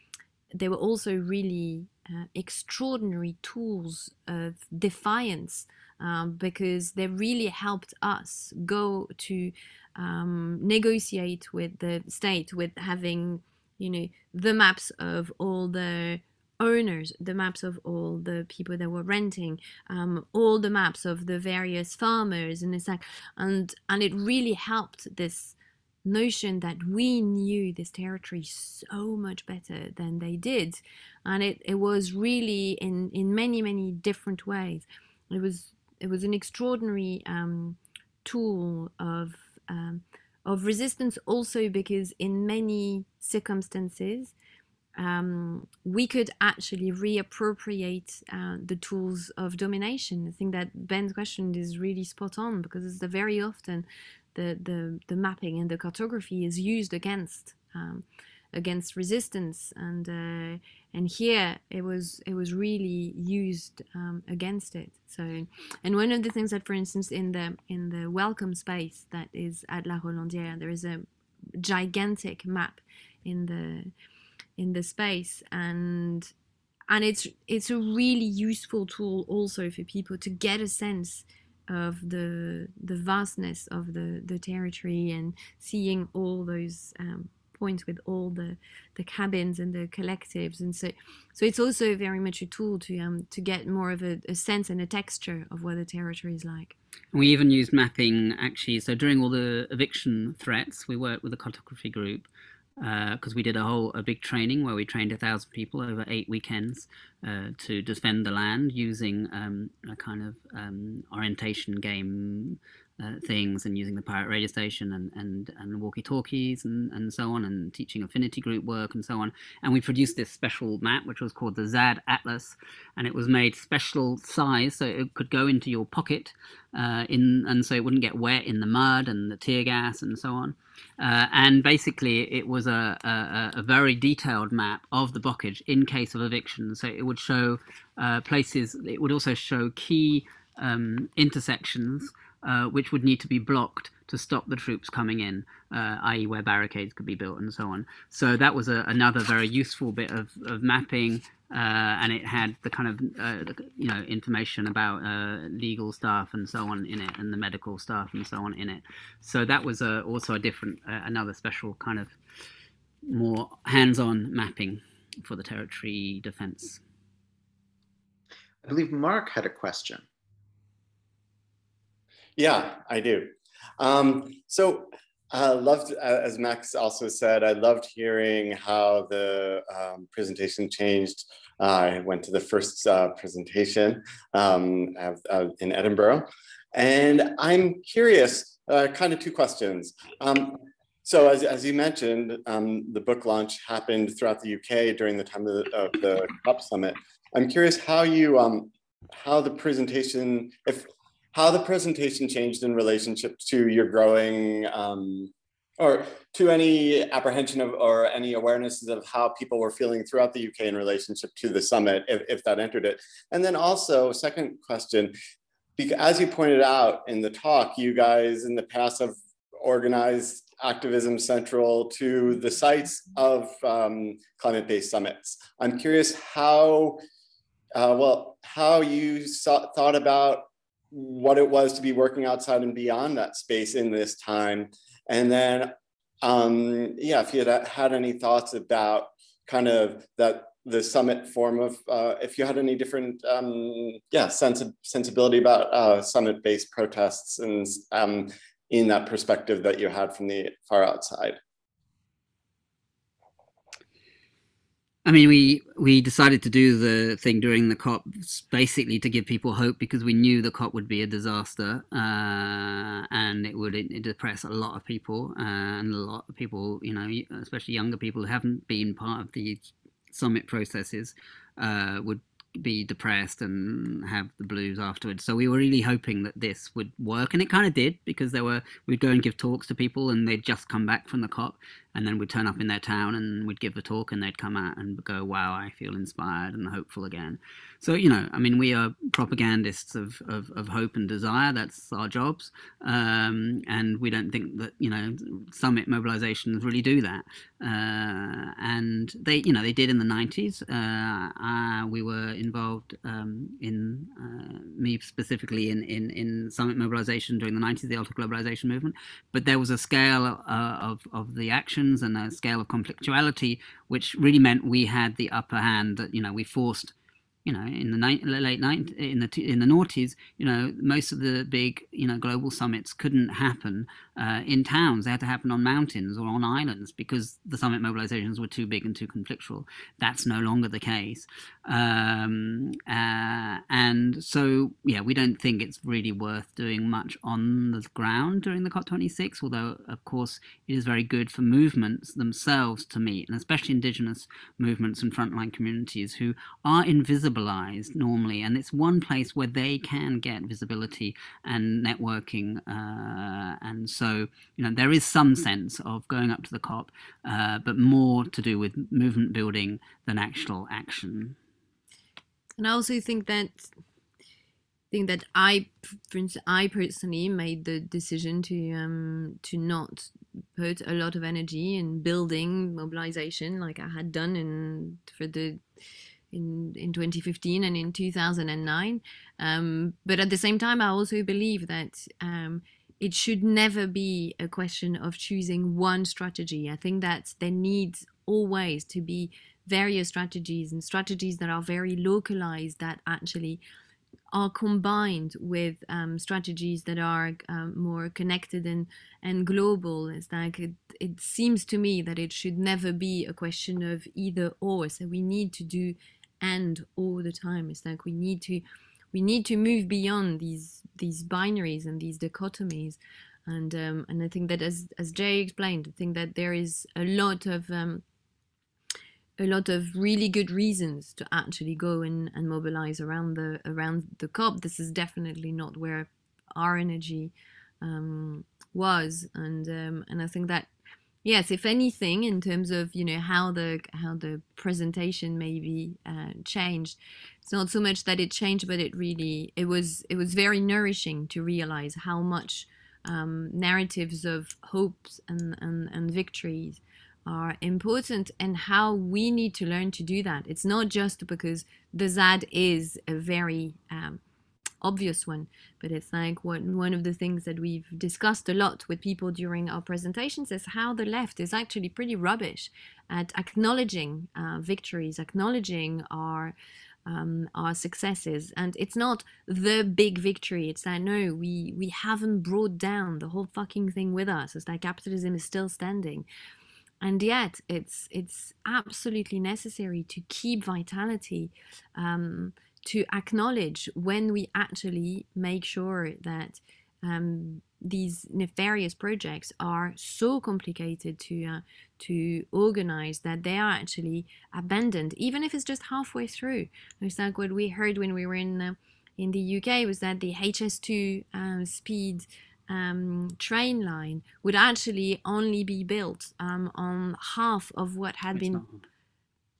they were also really uh, extraordinary tools of defiance um, because they really helped us go to um, negotiate with the state with having you know the maps of all the owners the maps of all the people that were renting um, all the maps of the various farmers and it's like and and it really helped this notion that we knew this territory so much better than they did. And it, it was really in in many many different ways. It was it was an extraordinary um, tool of um, of resistance also because in many circumstances um, we could actually reappropriate uh, the tools of domination. I think that Ben's question is really spot on because it's the very often the, the, the mapping and the cartography is used against um, against resistance and uh, and here it was it was really used um, against it. So and one of the things that for instance in the in the welcome space that is at La Rolandière there is a gigantic map in the in the space and and it's it's a really useful tool also for people to get a sense of the the vastness of the the territory and seeing all those um, points with all the the cabins and the collectives. And so so it's also very much a tool to um to get more of a, a sense and a texture of what the territory is like. We even used mapping actually. So during all the eviction threats we worked with a cartography group because uh, we did a whole a big training where we trained a thousand people over eight weekends uh, to defend the land using um, a kind of um, orientation game uh, things and using the pirate radio station and and, and walkie talkies and, and so on and teaching affinity group work and so on. And we produced this special map which was called the ZAD Atlas and it was made special size so it could go into your pocket uh, in and so it wouldn't get wet in the mud and the tear gas and so on. Uh, and basically it was a, a, a, very detailed map of the blockage in case of eviction. So it would show uh, places it would also show key um, intersections uh, which would need to be blocked to stop the troops coming in, uh, i.e., where barricades could be built and so on. So that was a, another very useful bit of, of mapping, uh, and it had the kind of uh, you know information about uh, legal stuff and so on in it, and the medical stuff and so on in it. So that was also a different, another special kind of more hands-on mapping for the territory defense. I believe Mark had a question. Yeah, I do. Um, so I uh, loved, uh, as Max also said, I loved hearing how the um, presentation changed. Uh, I went to the first uh, presentation um, in Edinburgh, and I'm curious, uh, kind of two questions. Um, so as, as you mentioned, um, the book launch happened throughout the UK during the time of the, of the COP Summit. I'm curious how you, um, how the presentation, if how the presentation changed in relationship to your growing um, or to any apprehension of or any awarenesses of how people were feeling throughout the UK in relationship to the summit, if, if that entered it. And then also, second question, because as you pointed out in the talk, you guys in the past have organized activism central to the sites of um, climate-based summits. I'm curious how, uh, well, how you saw, thought about what it was to be working outside and beyond that space in this time. And then, um, yeah, if you had had any thoughts about kind of that the summit form of uh, if you had any different um, yeah sense sensibility about uh, summit based protests and um, in that perspective that you had from the far outside I mean, we we decided to do the thing during the COP basically to give people hope because we knew the COP would be a disaster uh, and it would it, depress a lot of people uh, and a lot of people, you know, especially younger people who haven't been part of the summit processes, uh, would be depressed and have the blues afterwards. So we were really hoping that this would work, and it kind of did because there were we'd go and give talks to people, and they'd just come back from the COP, and then we'd turn up in their town and we'd give a talk, and they'd come out and go, "Wow, I feel inspired and hopeful again." So you know, I mean, we are propagandists of of, of hope and desire. That's our jobs, um, and we don't think that you know summit mobilizations really do that. Uh, and they, you know, they did in the '90s. Uh, uh, we were involved um, in uh, me specifically in, in in summit mobilization during the '90s, the alter globalization movement. But there was a scale uh, of of the and a scale of conflictuality, which really meant we had the upper hand. That you know, we forced you know, in the ni- late night in the in the noughties, you know, most of the big you know global summits couldn't happen uh, in towns. They had to happen on mountains or on islands because the summit mobilizations were too big and too conflictual. That's no longer the case, um, uh, and so yeah, we don't think it's really worth doing much on the ground during the COP26. Although of course it is very good for movements themselves to meet, and especially indigenous movements and frontline communities who are invisible visibilized normally, and it's one place where they can get visibility and networking. Uh, and so, you know, there is some sense of going up to the COP, uh, but more to do with movement building than actual action. And I also think that think that I, I personally made the decision to um, to not put a lot of energy in building mobilization like I had done in for the in in 2015 and in 2009. Um, but at the same time, I also believe that um, it should never be a question of choosing one strategy. I think that there needs always to be various strategies and strategies that are very localized that actually are combined with um, strategies that are um, more connected and, and global. It's like it, it seems to me that it should never be a question of either or. So we need to do and all the time. It's like we need to we need to move beyond these these binaries and these dichotomies. And um, and I think that as as Jay explained, I think that there is a lot of um, a lot of really good reasons to actually go and, and mobilize around the around the COP. This is definitely not where our energy um, was, and um, and I think that yes if anything in terms of you know how the how the presentation maybe uh, changed. It's not so much that it changed but it really it was it was very nourishing to realize how much um, narratives of hopes and, and and victories are important and how we need to learn to do that. It's not just because the ZAD is a very um, obvious one, but it's like one, one of the things that we've discussed a lot with people during our presentations is how the left is actually pretty rubbish at acknowledging uh, victories, acknowledging our um, our successes, and it's not the big victory. It's that no, we we haven't brought down the whole fucking thing with us. It's like capitalism is still standing and yet it's it's absolutely necessary to keep vitality um, to acknowledge when we actually make sure that um, these nefarious projects are so complicated to uh, to organize that they are actually abandoned, even if it's just halfway through. It's like what we heard when we were in uh, in the UK was that the HS2 um, speed um, train line would actually only be built um, on half of what had it's been.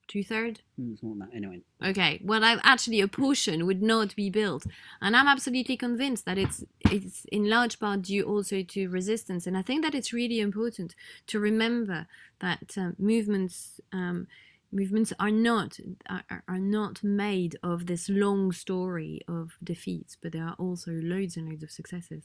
Not two thirds. Mm, It's more than that. Anyway, Okay, well, I, actually, a portion would not be built, and I'm absolutely convinced that it's it's in large part due also to resistance, and I think that it's really important to remember that um, movements um, movements are not are, are- are not made of this long story of defeats, but there are also loads and loads of successes.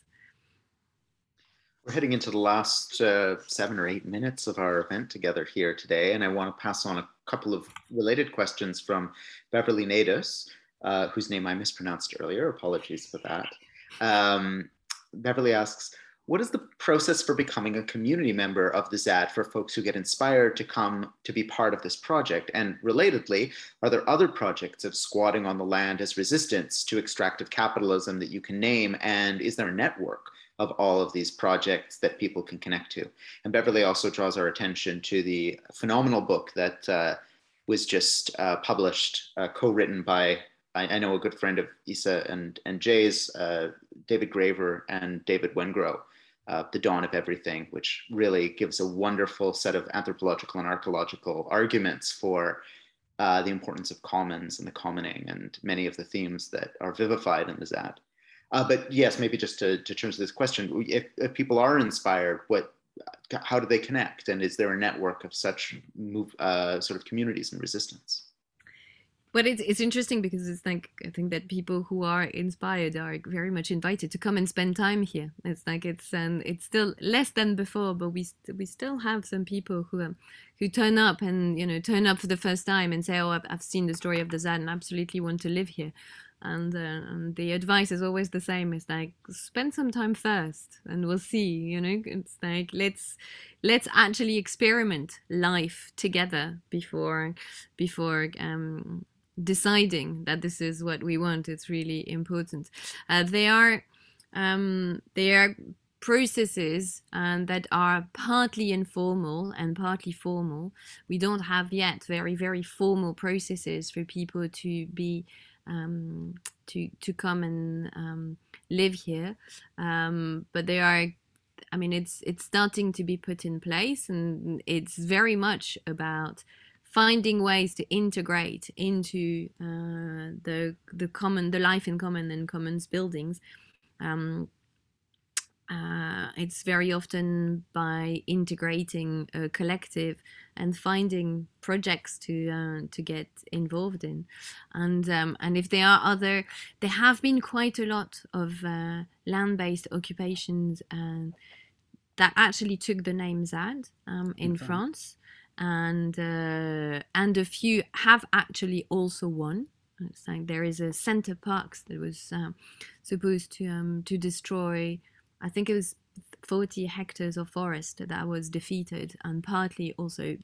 We're heading into the last uh, seven or eight minutes of our event together here today, and I want to pass on a couple of related questions from Beverly Nadis, uh, whose name I mispronounced earlier. Apologies for that. Um, Beverly asks, what is the process for becoming a community member of the ZAD for folks who get inspired to come to be part of this project? And relatedly, are there other projects of squatting on the land as resistance to extractive capitalism that you can name? And is there a network of all of these projects that people can connect to? And Beverly also draws our attention to the phenomenal book that uh, was just uh, published, uh, co-written by I, I know a good friend of Isa and and Jay's, uh, David Graeber and David Wengrow, uh, The Dawn of Everything, which really gives a wonderful set of anthropological and archaeological arguments for uh, the importance of commons and the commoning and many of the themes that are vivified in the ZAD. Uh, but yes, maybe just to, to turn to this question, if, if people are inspired, what, how do they connect? And is there a network of such move, uh, sort of communities and resistance? But it's it's interesting because it's like I think that people who are inspired are very much invited to come and spend time here. It's like it's and it's still less than before, but we st- we still have some people who um, who turn up and you know turn up for the first time and say, "Oh, I've, I've seen the story of the ZAD and absolutely want to live here." And, uh, and the advice is always the same. It's like spend some time first, and we'll see. You know, it's like let's let's actually experiment life together before before um, deciding that this is what we want it's really important uh, they are um, they are processes um, that are partly informal and partly formal we don't have yet very very formal processes for people to be um, to to come and um, live here um, but they are I mean, it's it's starting to be put in place, and it's very much about finding ways to integrate into uh, the the common, the life in common and commons buildings. Um, uh, it's very often by integrating a collective and finding projects to uh, to get involved in, and um, and if there are other, there have been quite a lot of uh, land-based occupations and that actually took the name ZAD um, in Okay. France, and uh, and a few have actually also won. It's like there is a Center Parcs that was um, supposed to um, to destroy, I think it was 40 hectares of forest that was defeated, and partly also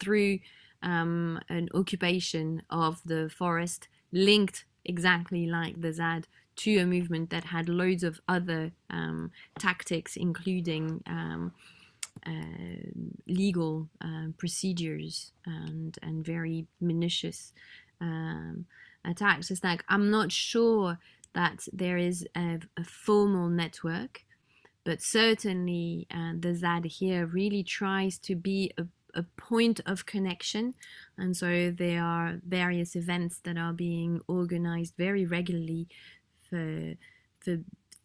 through um, an occupation of the forest linked exactly like the ZAD to a movement that had loads of other um, tactics, including um, uh, legal um, procedures and and very malicious um, attacks. It's like I'm not sure that there is a, a formal network, but certainly uh, the ZAD here really tries to be a a point of connection and so there are various events that are being organized very regularly for for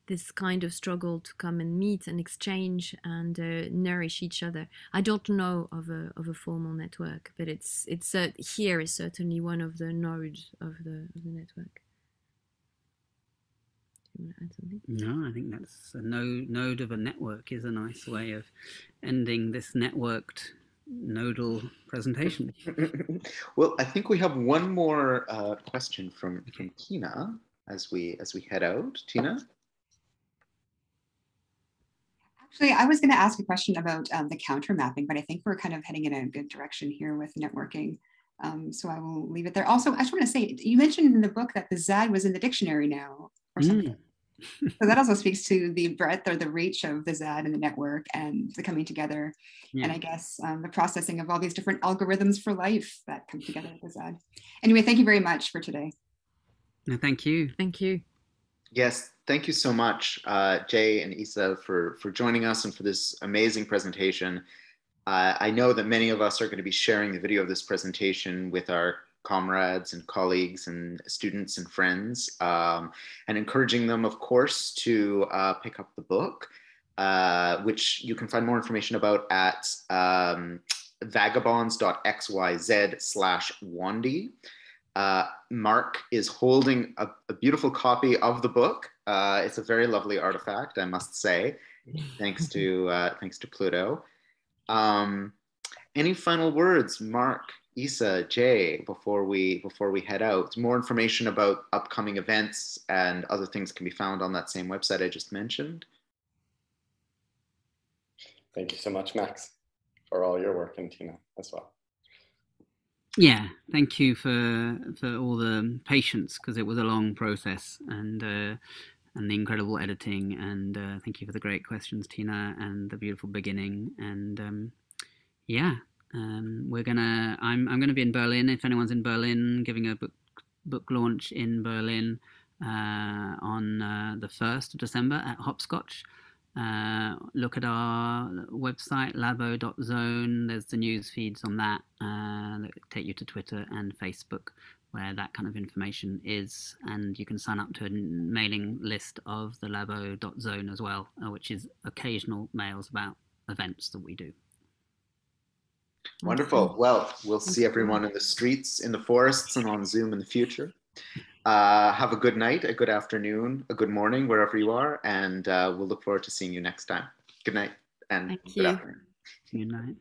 this kind of struggle to come and meet and exchange and uh, nourish each other. I don't know of a of a formal network, but it's it's uh, here is certainly one of the nodes of the of the network. Do you want to add something? No, I think that's a no, node of a network is a nice way of ending this networked nodal presentation. well, I think we have one more uh, question from from Tina as we as we head out. Tina. Actually, I was going to ask a question about um, the counter mapping, but I think we're kind of heading in a good direction here with networking. Um, so I will leave it there. Also, I just want to say, you mentioned in the book that the ZAD was in the dictionary now or something. So that also speaks to the breadth or the reach of the ZAD and the network and the coming together. Yeah. And I guess um, the processing of all these different algorithms for life that come together with the ZAD. Anyway, thank you very much for today. No, thank you. Thank you. Yes, thank you so much, uh, Jay and Isa, for for joining us and for this amazing presentation. Uh, I know that many of us are going to be sharing the video of this presentation with our comrades and colleagues and students and friends um, and encouraging them, of course, to uh, pick up the book, uh, which you can find more information about at um, vagabonds.xyz slash wandi. Uh, Mark is holding a, a, beautiful copy of the book. Uh, it's a very lovely artifact, I must say, thanks to uh, thanks to Pluto. Um, any final words, Mark, Isa, Jay, before we before we head out? More information about upcoming events and other things can be found on that same website I just mentioned. Thank you so much, Max, for all your work, and Tina as well. Yeah, thank you for for all the patience because it was a long process and uh, and the incredible editing and uh, thank you for the great questions, Tina, and the beautiful beginning and um, yeah, um, we're gonna. I'm I'm gonna be in Berlin. If anyone's in Berlin, giving a book book launch in Berlin uh, on uh, the first of December at Hopscotch. Uh, look at our website labo.zone. There's the news feeds on that uh, that take you to Twitter and Facebook, where that kind of information is, and you can sign up to a mailing list of the labo.zone as well, uh, which is occasional mails about events that we do. Wonderful. Well, we'll see everyone in the streets, in the forests, and on Zoom in the future. Uh, have a good night, a good afternoon, a good morning, wherever you are, and uh, we'll look forward to seeing you next time. Good night and Thank good you. afternoon. Good night.